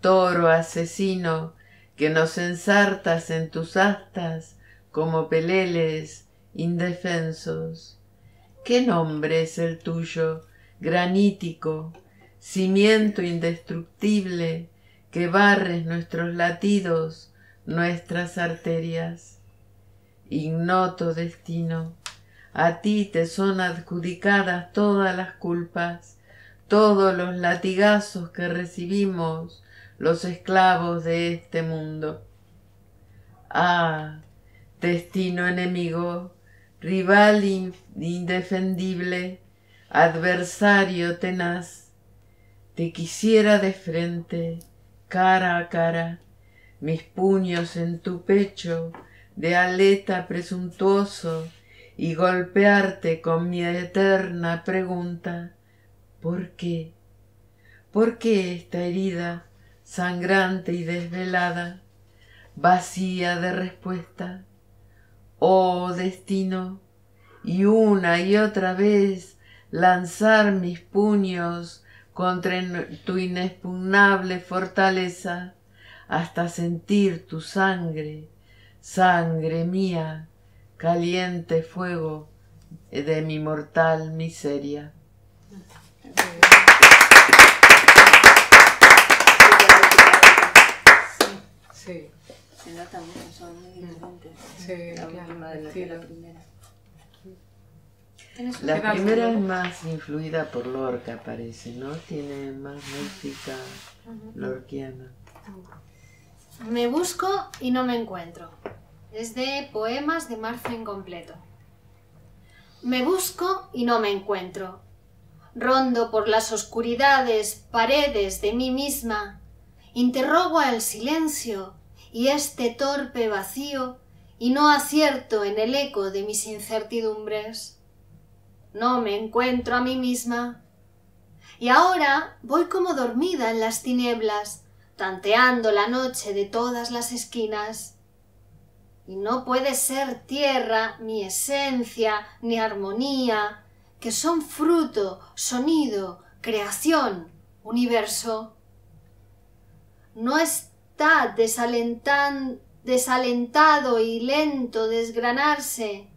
toro asesino que nos ensartas en tus astas como peleles indefensos. ¿Qué nombre es el tuyo, granítico, cimiento indestructible que barres nuestros latidos, nuestras arterias? Ignoto destino, a ti te son adjudicadas todas las culpas, todos los latigazos que recibimos los esclavos de este mundo. Ah, destino enemigo, rival in- indefendible, adversario tenaz, te quisiera de frente, cara a cara, mis puños en tu pecho, de aleta presuntuoso, y golpearte con mi eterna pregunta, ¿por qué? ¿Por qué esta herida, sangrante y desvelada, vacía de respuesta? Oh destino, y una y otra vez lanzar mis puños contra tu inexpugnable fortaleza hasta sentir tu sangre, sangre mía, caliente fuego de mi mortal miseria. Sí, Se nota mucho, son muy diferentes. sí, La última de la, estilo. la primera. ¿Tienes un- La primera es más influida por Lorca, parece, ¿no? Tiene más música lorquiana. Me busco y no me encuentro. Es de Poemas de Marzo Incompleto. Me busco y no me encuentro. Rondo por las oscuridades, paredes de mí misma. Interrogo al silencio y este torpe vacío y no acierto en el eco de mis incertidumbres. No me encuentro a mí misma. Y ahora voy como dormida en las tinieblas, tanteando la noche de todas las esquinas. No puede ser tierra, ni esencia, ni armonía, que son fruto, sonido, creación, universo. No está desalentan- desalentado y lento desgranarse,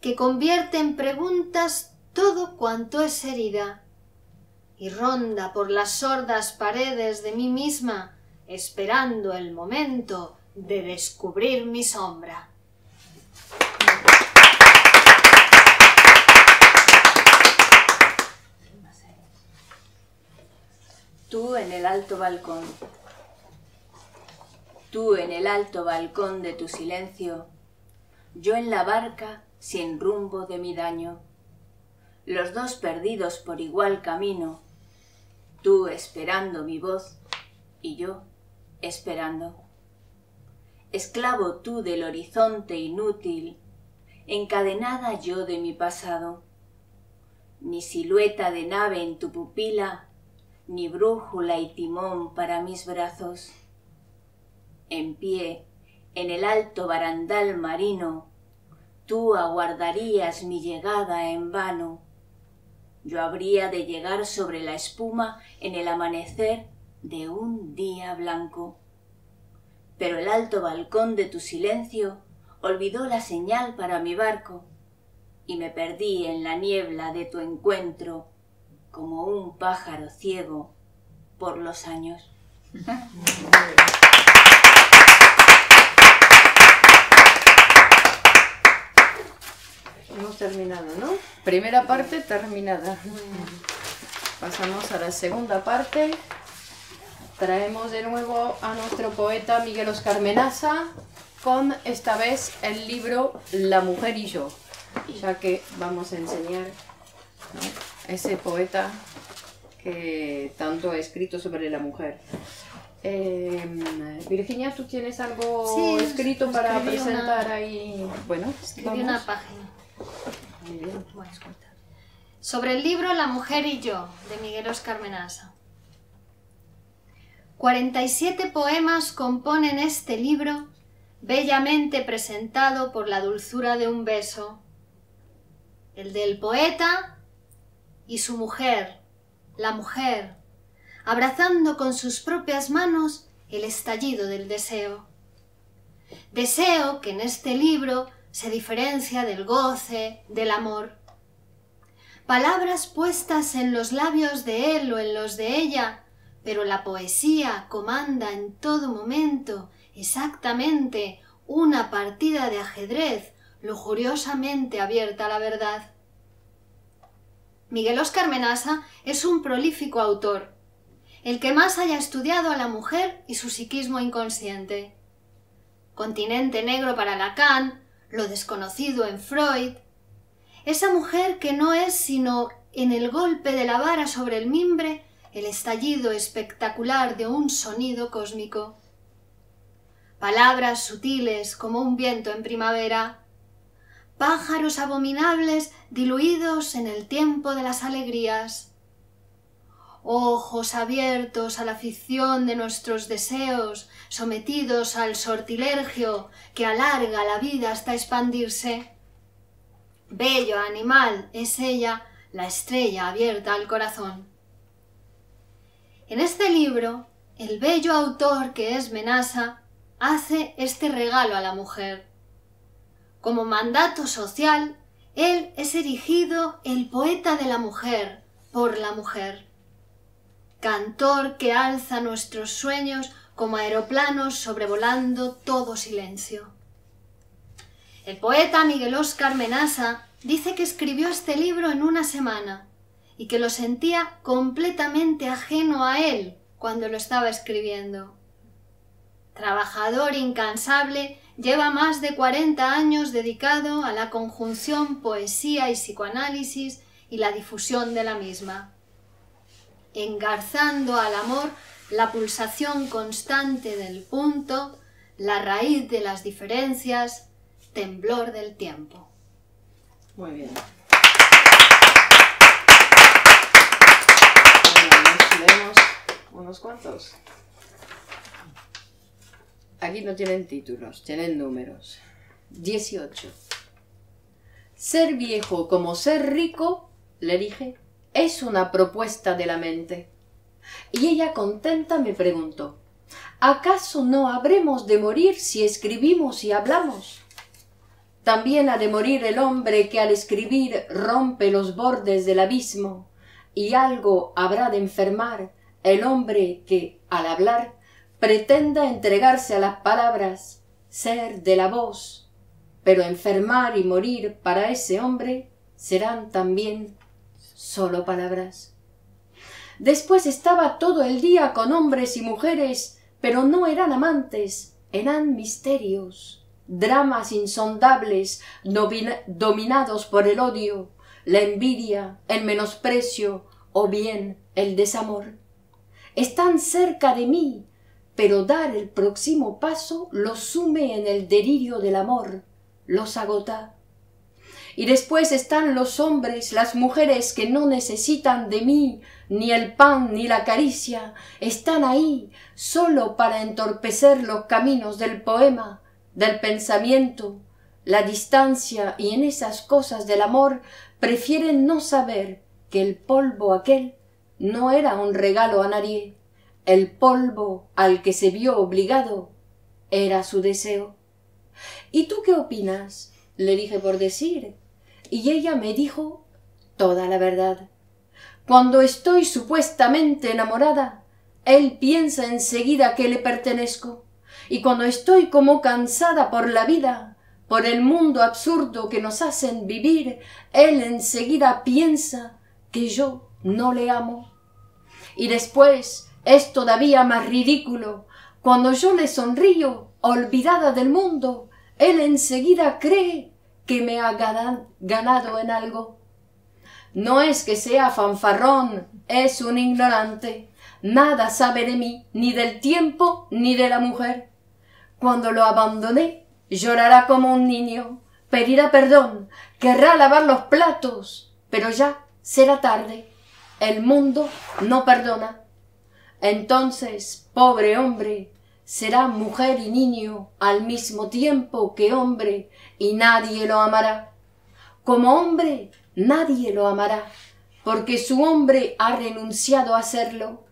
que convierte en preguntas todo cuanto es herida, y ronda por las sordas paredes de mí misma, esperando el momento de descubrir mi sombra. Tú en el alto balcón, tú en el alto balcón de tu silencio, yo en la barca sin rumbo de mi daño, los dos perdidos por igual camino, tú esperando mi voz y yo esperando. Esclavo tú del horizonte inútil, encadenada yo de mi pasado. Ni silueta de nave en tu pupila, ni brújula y timón para mis brazos. En pie, en el alto barandal marino, tú aguardarías mi llegada en vano. Yo habría de llegar sobre la espuma en el amanecer de un día blanco. Pero el alto balcón de tu silencio olvidó la señal para mi barco y me perdí en la niebla de tu encuentro como un pájaro ciego por los años. Hemos terminado, ¿no? Primera parte terminada. Pasamos a la segunda parte. Traemos de nuevo a nuestro poeta Miguel Oscar Menaza con esta vez el libro La mujer y yo, ya que vamos a enseñar ¿no? ese poeta que tanto ha escrito sobre la mujer. Eh, Virginia, ¿tú tienes algo Sí, escrito para escribí una- presentar ahí? Bueno, Escribí vamos. una página. Muy bien. Voy a. Sobre el libro La mujer y yo, de Miguel Oscar Menasa. 47 poemas componen este libro, bellamente presentado por la dulzura de un beso. El del poeta y su mujer, la mujer, abrazando con sus propias manos el estallido del deseo. Deseo que en este libro se diferencia del goce, del amor. Palabras puestas en los labios de él o en los de ella, pero la poesía comanda en todo momento exactamente una partida de ajedrez lujuriosamente abierta a la verdad. Miguel Oscar Menasa es un prolífico autor, el que más haya estudiado a la mujer y su psiquismo inconsciente. Continente negro para Lacan, lo desconocido en Freud, esa mujer que no es sino en el golpe de la vara sobre el mimbre el estallido espectacular de un sonido cósmico. Palabras sutiles como un viento en primavera, pájaros abominables diluidos en el tiempo de las alegrías, ojos abiertos a la ficción de nuestros deseos, sometidos al sortilegio que alarga la vida hasta expandirse. Bello animal es ella, la estrella abierta al corazón. En este libro, el bello autor que es Menasa hace este regalo a la mujer. Como mandato social, él es erigido el poeta de la mujer, por la mujer. Cantor que alza nuestros sueños como aeroplanos sobrevolando todo silencio. El poeta Miguel Oscar Menasa dice que escribió este libro en una semana y que lo sentía completamente ajeno a él cuando lo estaba escribiendo. Trabajador incansable, lleva más de 40 años dedicado a la conjunción poesía y psicoanálisis y la difusión de la misma, engarzando al amor la pulsación constante del punto, la raíz de las diferencias, temblor del tiempo. Muy bien. Bueno, nos leemos unos cuantos. Aquí no tienen títulos, tienen números. 18. Ser viejo como ser rico, le dije, es una propuesta de la mente. Y ella contenta me preguntó, ¿acaso no habremos de morir si escribimos y hablamos? También ha de morir el hombre que al escribir rompe los bordes del abismo, y algo habrá de enfermar el hombre que, al hablar, pretenda entregarse a las palabras, ser de la voz, pero enfermar y morir para ese hombre serán también solo palabras. Después estaba todo el día con hombres y mujeres, pero no eran amantes, eran misterios, dramas insondables, dominados por el odio, la envidia, el menosprecio o bien el desamor. Están cerca de mí, pero dar el próximo paso los sume en el delirio del amor, los agota. Y después están los hombres, las mujeres que no necesitan de mí, ni el pan ni la caricia, están ahí solo para entorpecer los caminos del poema, del pensamiento, la distancia y en esas cosas del amor prefieren no saber que el polvo aquel no era un regalo a nadie, el polvo al que se vio obligado era su deseo. ¿Y tú qué opinas? le dije por decir, y ella me dijo toda la verdad. Cuando estoy supuestamente enamorada, él piensa enseguida que le pertenezco, y cuando estoy como cansada por la vida, por el mundo absurdo que nos hacen vivir, él enseguida piensa que yo no le amo. Y después es todavía más ridículo. Cuando yo le sonrío, olvidada del mundo, él enseguida cree que me ha ganado en algo. No es que sea fanfarrón, es un ignorante. Nada sabe de mí, ni del tiempo, ni de la mujer. Cuando lo abandoné, llorará como un niño, pedirá perdón, querrá lavar los platos, pero ya será tarde. El mundo no perdona. Entonces, pobre hombre, será mujer y niño al mismo tiempo que hombre, y nadie lo amará. Como hombre, nadie lo amará, porque su hombre ha renunciado a serlo,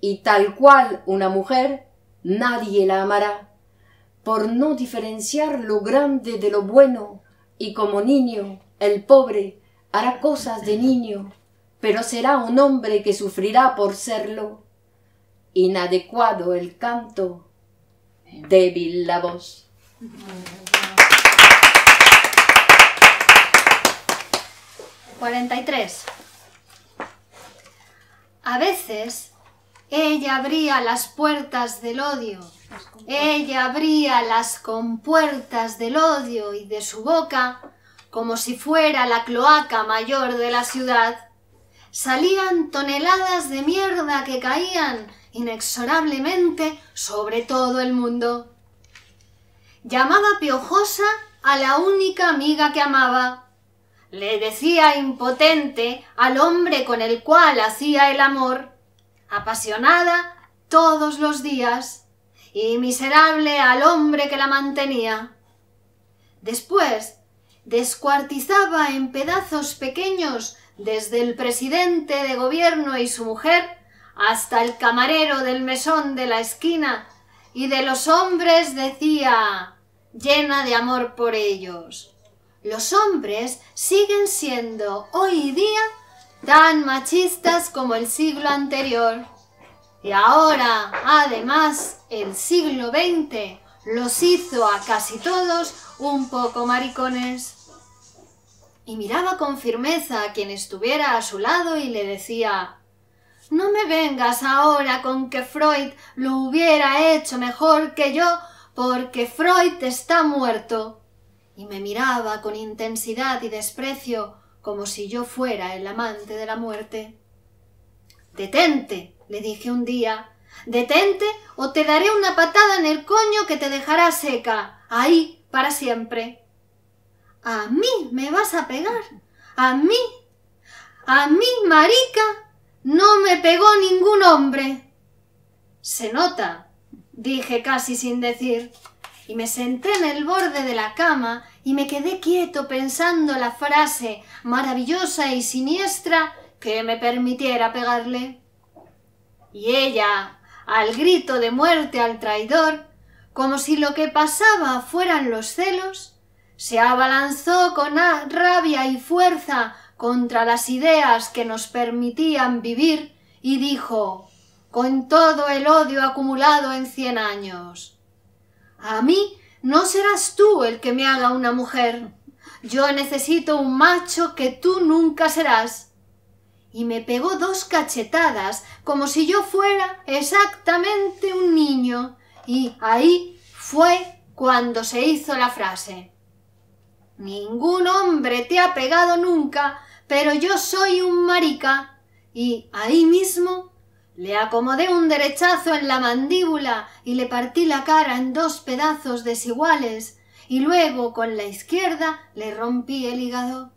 y tal cual una mujer, nadie la amará, por no diferenciar lo grande de lo bueno, y como niño, el pobre hará cosas de niño, pero será un hombre que sufrirá por serlo inadecuado el canto, débil la voz. Cuarenta y tres. A veces ella abría las puertas del odio, ella abría las compuertas del odio y de su boca, como si fuera la cloaca mayor de la ciudad, salían toneladas de mierda que caían inexorablemente sobre todo el mundo. Llamaba piojosa a la única amiga que amaba. Le decía impotente al hombre con el cual hacía el amor, apasionada todos los días, y miserable al hombre que la mantenía. Después descuartizaba en pedazos pequeños desde el presidente de gobierno y su mujer hasta el camarero del mesón de la esquina, y de los hombres decía, llena de amor por ellos. Los hombres siguen siendo hoy día tan machistas como el siglo anterior. Y ahora, además, el siglo XX los hizo a casi todos un poco maricones. Y miraba con firmeza a quien estuviera a su lado y le decía no me vengas ahora con que Freud lo hubiera hecho mejor que yo, porque Freud está muerto. Y me miraba con intensidad y desprecio, como si yo fuera el amante de la muerte. Detente, le dije un día, detente o te daré una patada en el coño que te dejará seca, ahí, para siempre. ¿A mí me vas a pegar? ¿A mí? ¿A mí, marica? No me pegó ningún hombre. Se nota, dije casi sin decir, y me senté en el borde de la cama y me quedé quieto pensando la frase maravillosa y siniestra que me permitiera pegarle. Y ella, al grito de muerte al traidor, como si lo que pasaba fueran los celos, se abalanzó con rabia y fuerza contra las ideas que nos permitían vivir y dijo, con todo el odio acumulado en cien años, a mí no serás tú el que me haga una mujer. Yo necesito un macho que tú nunca serás. y me pegó dos cachetadas como si yo fuera exactamente un niño. Y ahí fue cuando se hizo la frase. Ningún hombre te ha pegado nunca, pero yo soy un marica. Y ahí mismo le acomodé un derechazo en la mandíbula y le partí la cara en dos pedazos desiguales, y luego con la izquierda le rompí el hígado.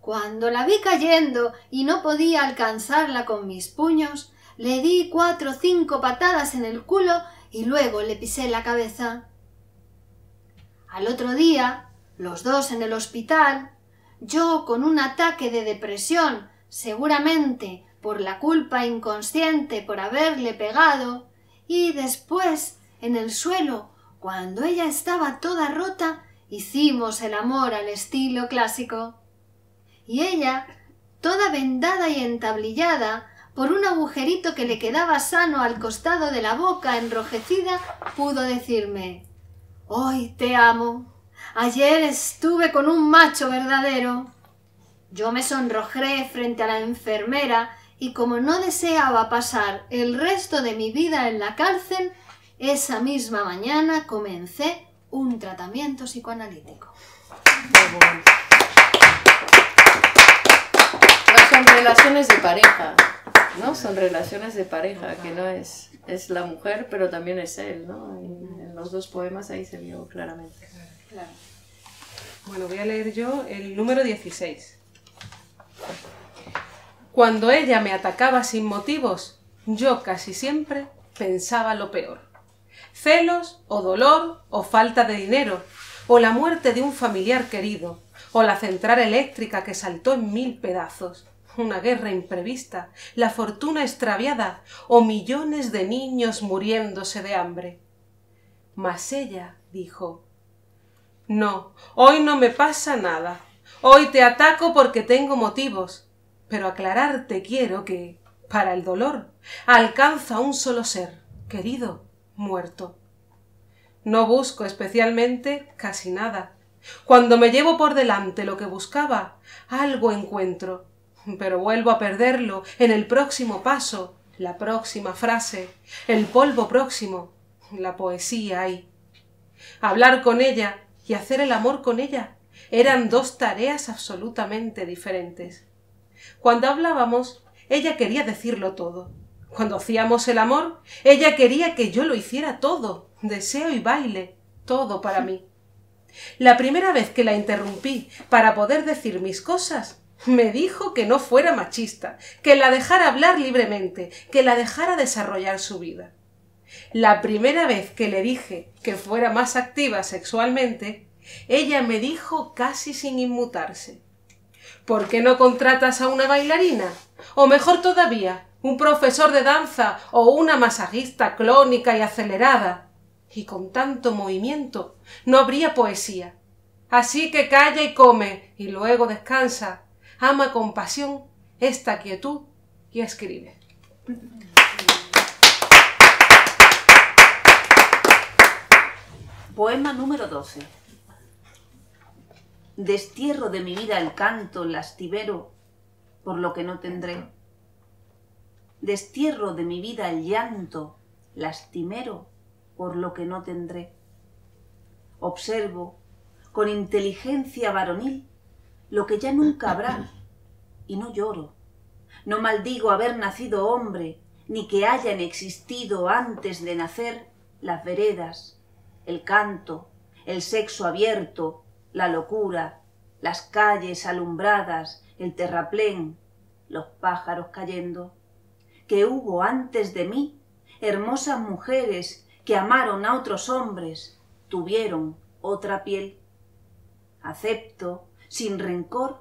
Cuando la vi cayendo y no podía alcanzarla con mis puños, le di cuatro o cinco patadas en el culo y luego le pisé la cabeza. Al otro día, los dos en el hospital, yo con un ataque de depresión, seguramente por la culpa inconsciente por haberle pegado, y después, en el suelo, cuando ella estaba toda rota, hicimos el amor al estilo clásico. Y ella, toda vendada y entablillada, por un agujerito que le quedaba sano al costado de la boca enrojecida, pudo decirme Hoy te amo. Ayer estuve con un macho verdadero. Yo me sonrojé frente a la enfermera y como no deseaba pasar el resto de mi vida en la cárcel, esa misma mañana comencé un tratamiento psicoanalítico. son relaciones de pareja, ¿no? Son relaciones de pareja, que no es, es la mujer, pero también es él, ¿no? En, en los dos poemas ahí se vio claramente. Claro. Bueno, voy a leer yo el número 16. Cuando ella me atacaba sin motivos, yo casi siempre pensaba lo peor. Celos, o dolor, o falta de dinero, o la muerte de un familiar querido, o la central eléctrica que saltó en mil pedazos, una guerra imprevista, la fortuna extraviada, o millones de niños muriéndose de hambre. Mas ella dijo No, hoy no me pasa nada. Hoy te ataco porque tengo motivos, pero aclararte quiero que, para el dolor, alcanza un solo ser, querido, muerto. No busco especialmente casi nada. Cuando me llevo por delante lo que buscaba, algo encuentro, pero vuelvo a perderlo en el próximo paso, la próxima frase, el polvo próximo, la poesía ahí. Hablar con ella y hacer el amor con ella eran dos tareas absolutamente diferentes. Cuando hablábamos, ella quería decirlo todo. Cuando hacíamos el amor, ella quería que yo lo hiciera todo, deseo y baile, todo para mí. La primera vez que la interrumpí para poder decir mis cosas, me dijo que no fuera machista, que la dejara hablar libremente, que la dejara desarrollar su vida. La primera vez que le dije que fuera más activa sexualmente, ella me dijo casi sin inmutarse ¿Por qué no contratas a una bailarina? O mejor todavía, un profesor de danza o una masajista clónica y acelerada. Y con tanto movimiento no habría poesía. Así que calla y come, y luego descansa, ama con pasión esta quietud y escribe. Poema número 12. Destierro de mi vida el canto lastimero por lo que no tendré. Destierro de mi vida el llanto lastimero por lo que no tendré. Observo con inteligencia varonil lo que ya nunca habrá, y no lloro. No maldigo haber nacido hombre, ni que hayan existido antes de nacer las veredas, el canto, el sexo abierto, la locura, las calles alumbradas, el terraplén, los pájaros cayendo, que hubo antes de mí hermosas mujeres que amaron a otros hombres, tuvieron otra piel. Acepto sin rencor,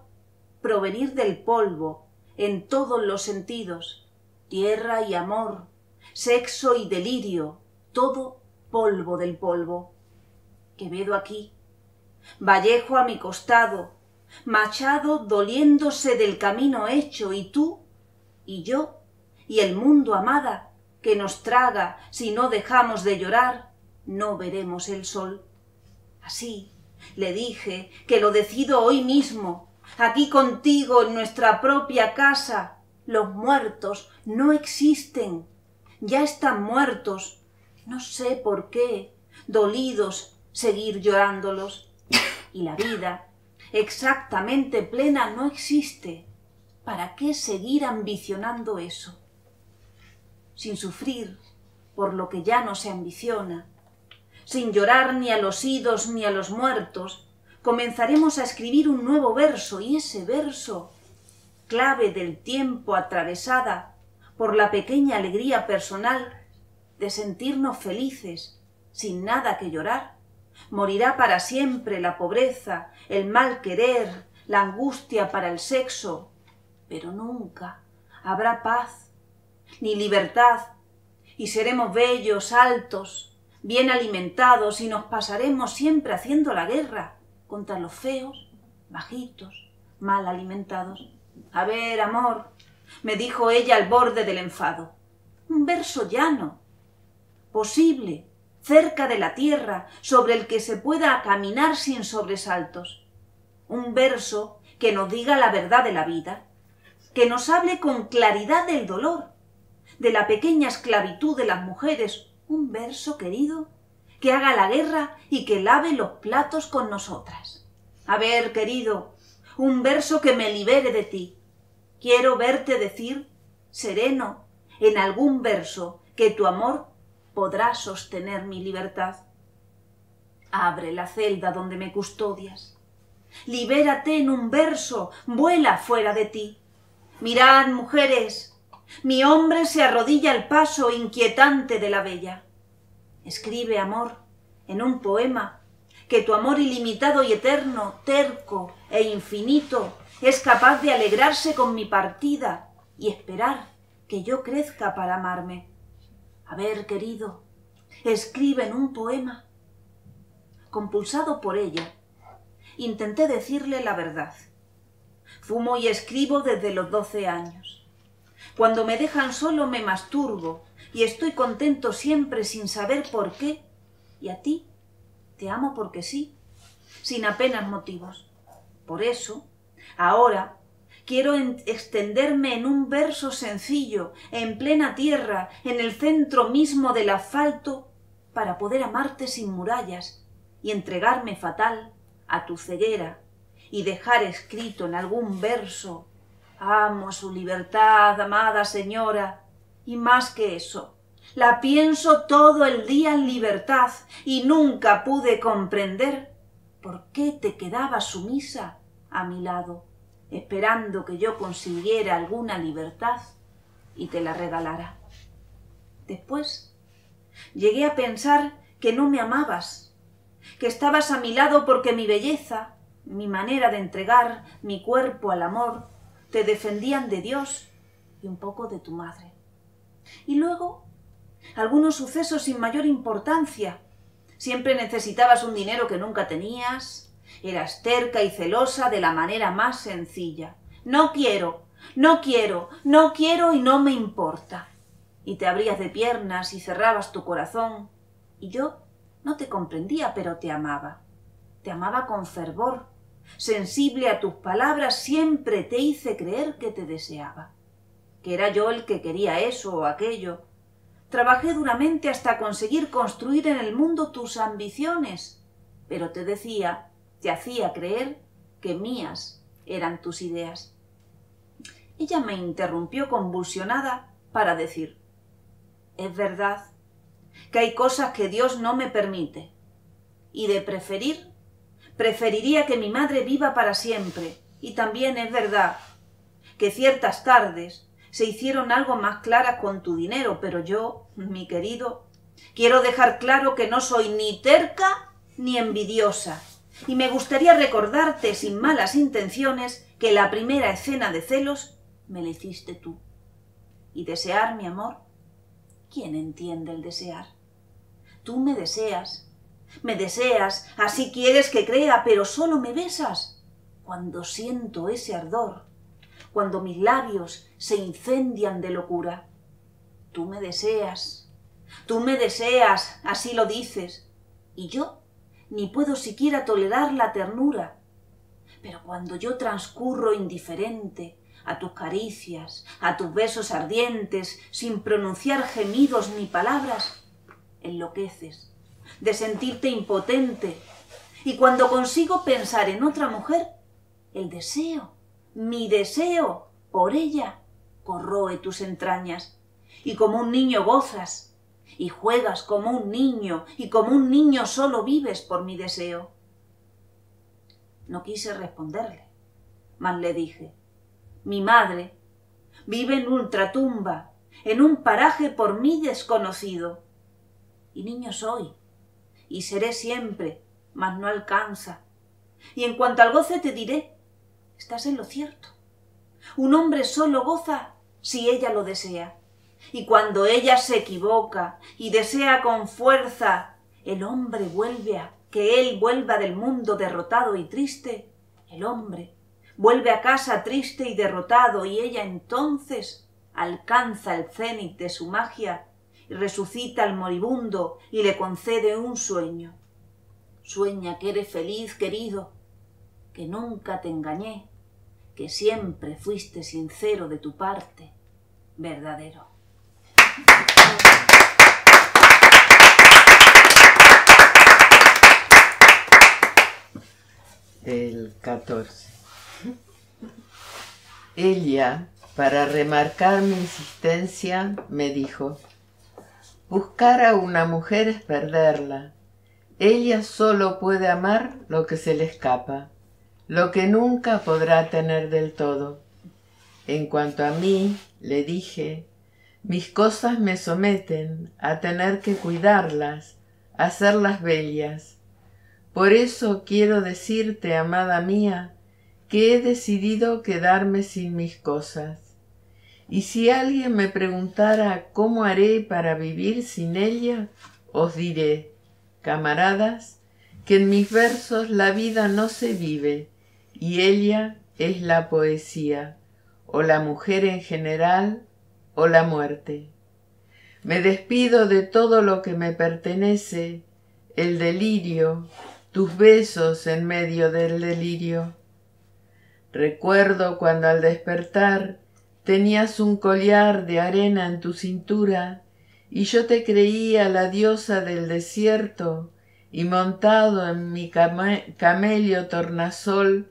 provenir del polvo, en todos los sentidos, tierra y amor, sexo y delirio, todo polvo del polvo. Quevedo aquí, Vallejo a mi costado, Machado doliéndose del camino hecho, y tú, y yo, y el mundo amada, que nos traga si no dejamos de llorar, no veremos el sol. Así, le dije que lo decido hoy mismo, aquí contigo en nuestra propia casa. Los muertos no existen, ya están muertos. No sé por qué, dolidos, seguir llorándolos. Y la vida, exactamente plena, no existe. ¿Para qué seguir ambicionando eso? Sin sufrir por lo que ya no se ambiciona, sin llorar ni a los idos ni a los muertos, comenzaremos a escribir un nuevo verso y ese verso, clave del tiempo atravesada por la pequeña alegría personal de sentirnos felices, sin nada que llorar, morirá para siempre la pobreza, el mal querer, la angustia para el sexo, pero nunca habrá paz ni libertad y seremos bellos, altos, bien alimentados y nos pasaremos siempre haciendo la guerra contra los feos, bajitos, mal alimentados. A ver, amor, me dijo ella al borde del enfado. Un verso llano, posible, cerca de la tierra, sobre el que se pueda caminar sin sobresaltos. Un verso que nos diga la verdad de la vida, que nos hable con claridad del dolor, de la pequeña esclavitud de las mujeres, un verso querido, que haga la guerra y que lave los platos con nosotras. A ver, querido, un verso que me libere de ti. Quiero verte decir, sereno, en algún verso, que tu amor podrá sostener mi libertad. Abre la celda donde me custodias. Libérate en un verso, vuela fuera de ti. Mirad, mujeres, mi hombre se arrodilla al paso inquietante de la bella. Escribe, amor, en un poema, que tu amor ilimitado y eterno, terco e infinito, es capaz de alegrarse con mi partida y esperar que yo crezca para amarme. A ver, querido, escribe en un poema. Compulsado por ella, intenté decirle la verdad. Fumo y escribo desde los doce años. Cuando me dejan solo me masturbo y estoy contento siempre sin saber por qué. Y a ti te amo porque sí, sin apenas motivos. Por eso, ahora quiero extenderme en un verso sencillo, en plena tierra, en el centro mismo del asfalto, para poder amarte sin murallas y entregarme fatal a tu ceguera y dejar escrito en algún verso Amo su libertad, amada señora, y más que eso, la pienso todo el día en libertad y nunca pude comprender por qué te quedabas sumisa a mi lado, esperando que yo consiguiera alguna libertad y te la regalara. Después llegué a pensar que no me amabas, que estabas a mi lado porque mi belleza, mi manera de entregar mi cuerpo al amor, te defendían de Dios y un poco de tu madre. Y luego, algunos sucesos sin mayor importancia. Siempre necesitabas un dinero que nunca tenías, eras terca y celosa de la manera más sencilla. No quiero, no quiero, no quiero y no me importa. Y te abrías de piernas y cerrabas tu corazón. Y yo no te comprendía, pero te amaba. Te amaba con fervor, sensible a tus palabras, siempre te hice creer que te deseaba, que era yo el que quería eso o aquello. Trabajé duramente hasta conseguir construir en el mundo tus ambiciones, pero te decía, te hacía creer que mías eran tus ideas. Ella me interrumpió convulsionada para decir, es verdad que hay cosas que Dios no me permite, y de preferir Preferiría que mi madre viva para siempre. Y también es verdad que ciertas tardes se hicieron algo más claras con tu dinero, pero yo, mi querido, quiero dejar claro que no soy ni terca ni envidiosa. Y me gustaría recordarte sin malas intenciones que la primera escena de celos me la hiciste tú. Y desear, mi amor, ¿quién entiende el desear? Tú me deseas, me deseas, así quieres que crea, pero solo me besas cuando siento ese ardor, cuando mis labios se incendian de locura. Tú me deseas, tú me deseas, así lo dices, y yo ni puedo siquiera tolerar la ternura. Pero cuando yo transcurro indiferente a tus caricias, a tus besos ardientes, sin pronunciar gemidos ni palabras, enloqueces de sentirte impotente. Y cuando consigo pensar en otra mujer, el deseo, mi deseo por ella, corroe tus entrañas. Y como un niño gozas, y juegas como un niño, y como un niño solo vives por mi deseo. No quise responderle, mas le dije, mi madre vive en ultratumba, en un paraje por mí desconocido. Y niño soy, y seré siempre, mas no alcanza. Y en cuanto al goce te diré, estás en lo cierto. Un hombre solo goza si ella lo desea. Y cuando ella se equivoca y desea con fuerza, el hombre vuelve a que él vuelva del mundo derrotado y triste. El hombre vuelve a casa triste y derrotado y ella entonces alcanza el cenit de su magia y resucita al moribundo y le concede un sueño. Sueña que eres feliz, querido, que nunca te engañé, que siempre fuiste sincero de tu parte, verdadero. El 14. Ella, para remarcar mi insistencia, me dijo, Buscar a una mujer es perderla. Ella solo puede amar lo que se le escapa, lo que nunca podrá tener del todo. En cuanto a mí, le dije, mis cosas me someten a tener que cuidarlas, hacerlas bellas. Por eso quiero decirte, amada mía, que he decidido quedarme sin mis cosas. Y si alguien me preguntara cómo haré para vivir sin ella, os diré, camaradas, que en mis versos la vida no se vive y ella es la poesía, o la mujer en general, o la muerte. Me despido de todo lo que me pertenece, el delirio, tus besos en medio del delirio. Recuerdo cuando al despertar Tenías un collar de arena en tu cintura y yo te creía la diosa del desierto y montado en mi camello tornasol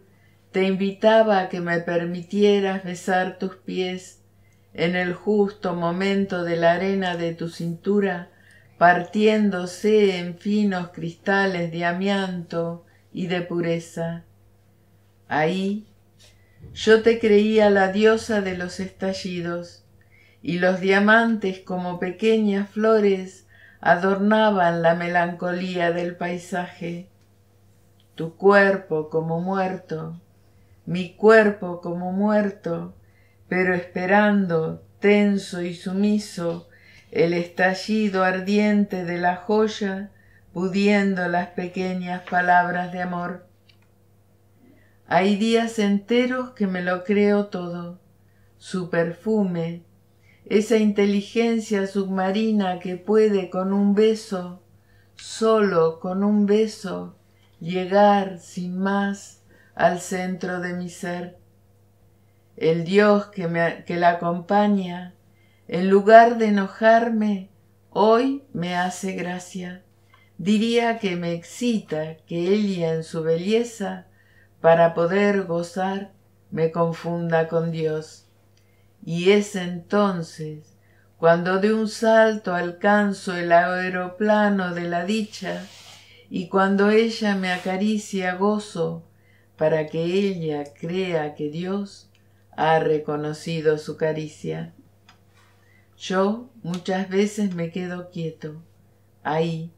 te invitaba a que me permitieras besar tus pies en el justo momento de la arena de tu cintura partiéndose en finos cristales de amianto y de pureza. Ahí yo te creía la diosa de los estallidos, y los diamantes como pequeñas flores adornaban la melancolía del paisaje. Tu cuerpo como muerto, mi cuerpo como muerto, pero esperando, tenso y sumiso, el estallido ardiente de la joya, pudiendo las pequeñas palabras de amor. Hay días enteros que me lo creo todo. Su perfume, esa inteligencia submarina que puede con un beso, solo con un beso, llegar sin más al centro de mi ser. El Dios que, me, que la acompaña, en lugar de enojarme, hoy me hace gracia. Diría que me excita que ella en su belleza para poder gozar me confunda con Dios. Y es entonces cuando de un salto alcanzo el aeroplano de la dicha y cuando ella me acaricia gozo para que ella crea que Dios ha reconocido su caricia. Yo muchas veces me quedo quieto, ahí,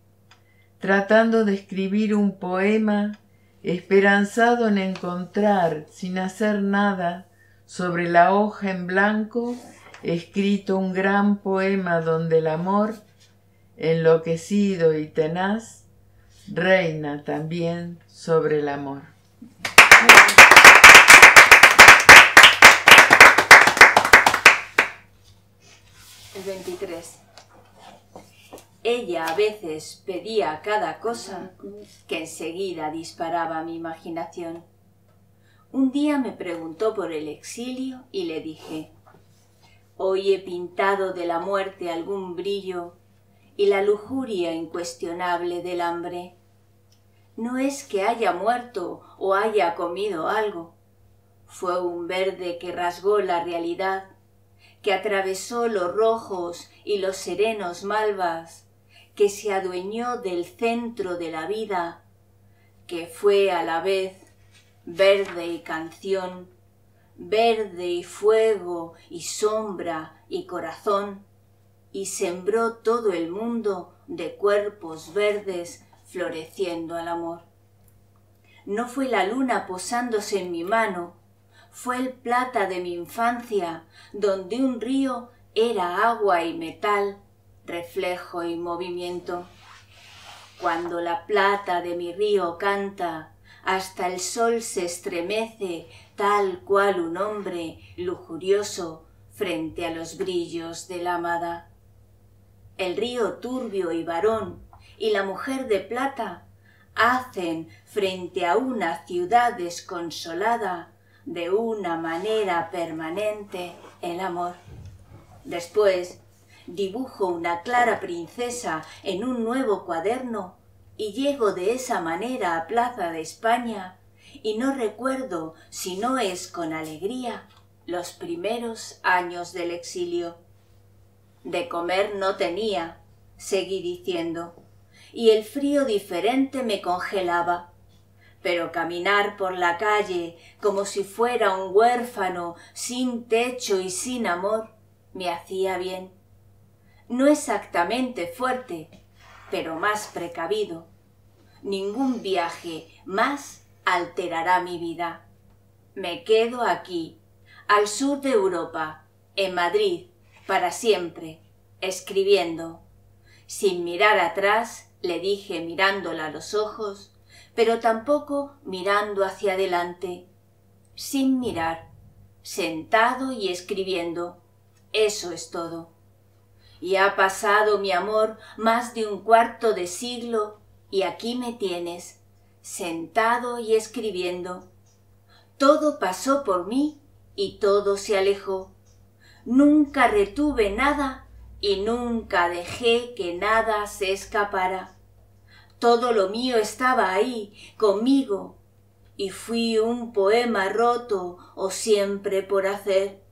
tratando de escribir un poema esperanzado en encontrar, sin hacer nada, sobre la hoja en blanco, escrito un gran poema donde el amor, enloquecido y tenaz, reina también sobre el amor. 23. Ella a veces pedía cada cosa que enseguida disparaba mi imaginación. Un día me preguntó por el exilio y le dije, Hoy he pintado de la muerte algún brillo y la lujuria incuestionable del hambre. No es que haya muerto o haya comido algo. Fue un verde que rasgó la realidad, que atravesó los rojos y los serenos malvas, que se adueñó del centro de la vida, que fue a la vez verde y canción, verde y fuego y sombra y corazón, y sembró todo el mundo de cuerpos verdes floreciendo al amor. No fue la luna posándose en mi mano, fue el plata de mi infancia, donde un río era agua y metal, reflejo y movimiento. Cuando la plata de mi río canta, hasta el sol se estremece tal cual un hombre lujurioso frente a los brillos de la amada. El río turbio y varón y la mujer de plata hacen frente a una ciudad desconsolada de una manera permanente el amor. Después dibujo una clara princesa en un nuevo cuaderno y llego de esa manera a Plaza de España y no recuerdo si no es con alegría los primeros años del exilio. De comer no tenía, seguí diciendo, y el frío diferente me congelaba. Pero caminar por la calle como si fuera un huérfano, sin techo y sin amor, me hacía bien. No exactamente fuerte, pero más precavido. Ningún viaje más alterará mi vida. Me quedo aquí, al sur de Europa, en Madrid, para siempre, escribiendo. Sin mirar atrás, le dije mirándola a los ojos, pero tampoco mirando hacia adelante, sin mirar, sentado y escribiendo. Eso es todo y ha pasado mi amor más de un cuarto de siglo y aquí me tienes, sentado y escribiendo. Todo pasó por mí y todo se alejó. Nunca retuve nada y nunca dejé que nada se escapara. Todo lo mío estaba ahí, conmigo, y fui un poema roto o siempre por hacer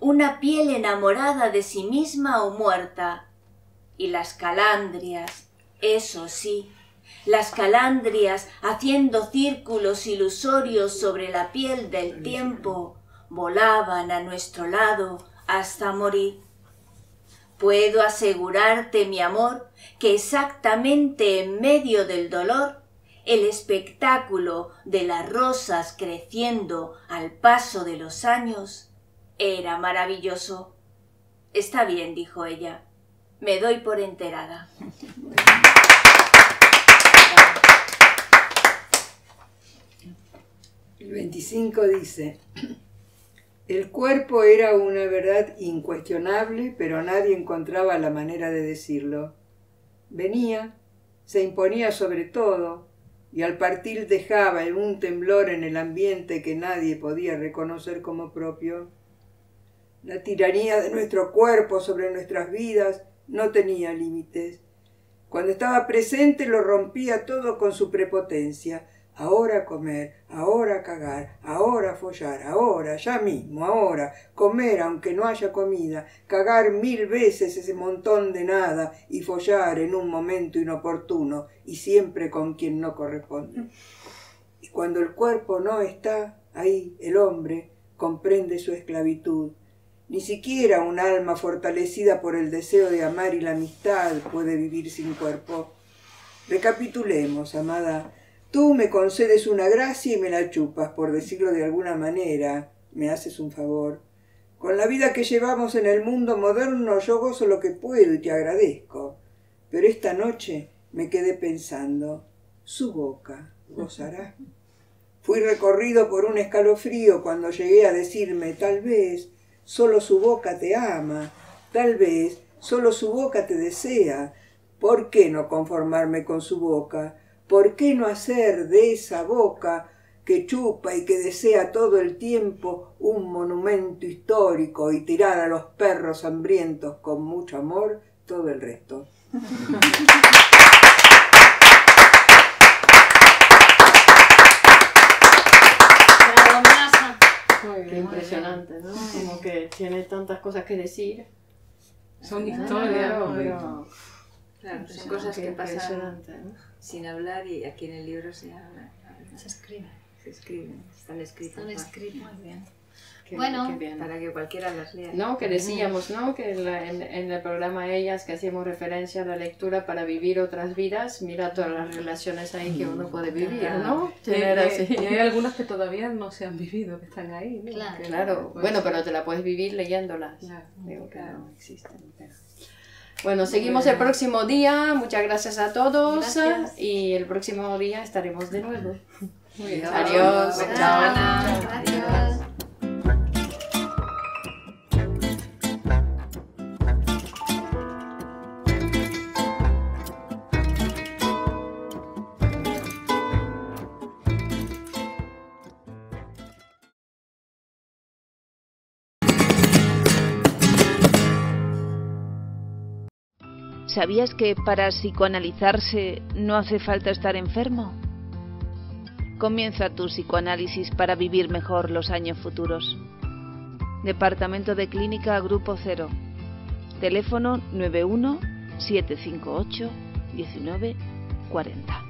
una piel enamorada de sí misma o muerta. Y las calandrias, eso sí, las calandrias haciendo círculos ilusorios sobre la piel del tiempo, volaban a nuestro lado hasta morir. Puedo asegurarte, mi amor, que exactamente en medio del dolor, el espectáculo de las rosas creciendo al paso de los años era maravilloso. Está bien, dijo ella. Me doy por enterada. El 25 dice, el cuerpo era una verdad incuestionable, pero nadie encontraba la manera de decirlo. Venía, se imponía sobre todo, y al partir dejaba un temblor en el ambiente que nadie podía reconocer como propio. La tiranía de nuestro cuerpo sobre nuestras vidas no tenía límites. Cuando estaba presente lo rompía todo con su prepotencia. Ahora comer, ahora cagar, ahora follar, ahora, ya mismo, ahora, comer aunque no haya comida, cagar mil veces ese montón de nada y follar en un momento inoportuno y siempre con quien no corresponde. Y cuando el cuerpo no está ahí, el hombre comprende su esclavitud ni siquiera un alma fortalecida por el deseo de amar y la amistad puede vivir sin cuerpo. Recapitulemos, amada. Tú me concedes una gracia y me la chupas, por decirlo de alguna manera. Me haces un favor. Con la vida que llevamos en el mundo moderno yo gozo lo que puedo y te agradezco. Pero esta noche me quedé pensando, su boca gozará. Fui recorrido por un escalofrío cuando llegué a decirme, tal vez, solo su boca te ama, tal vez solo su boca te desea. ¿Por qué no conformarme con su boca? ¿Por qué no hacer de esa boca que chupa y que desea todo el tiempo un monumento histórico y tirar a los perros hambrientos con mucho amor todo el resto. Qué impresionante, ¿no? Como que tiene tantas cosas que decir. Son Claro, historias. pero- Claro, son cosas que pasan impresionante, ¿no? Sin hablar y aquí en el libro se habla. Se escribe. Se escriben, están escritas. Están escritas. Muy bien. Qué- Bueno. qué bien. Para que cualquiera las lea. No, que decíamos, ¿no? Que en, la- en- en el programa Ellas, que hacíamos referencia a la lectura para vivir otras vidas, mira todas las relaciones ahí que uno puede vivir, ¿no? Y, Tener así. y hay algunas que todavía no se han vivido, que están ahí. ¿no? Claro. Que- Claro, pues, bueno, pero te la puedes vivir leyéndolas. Claro, Digo que claro. no existen. pero- Bueno, seguimos el próximo día. Muchas gracias a todos. Gracias. Y el próximo día estaremos de nuevo. Adiós. Adiós. Buena Chao. ¿Sabías que para psicoanalizarse no hace falta estar enfermo? Comienza tu psicoanálisis para vivir mejor los años futuros. Departamento de Clínica Grupo Cero. Teléfono 91 758 19 40.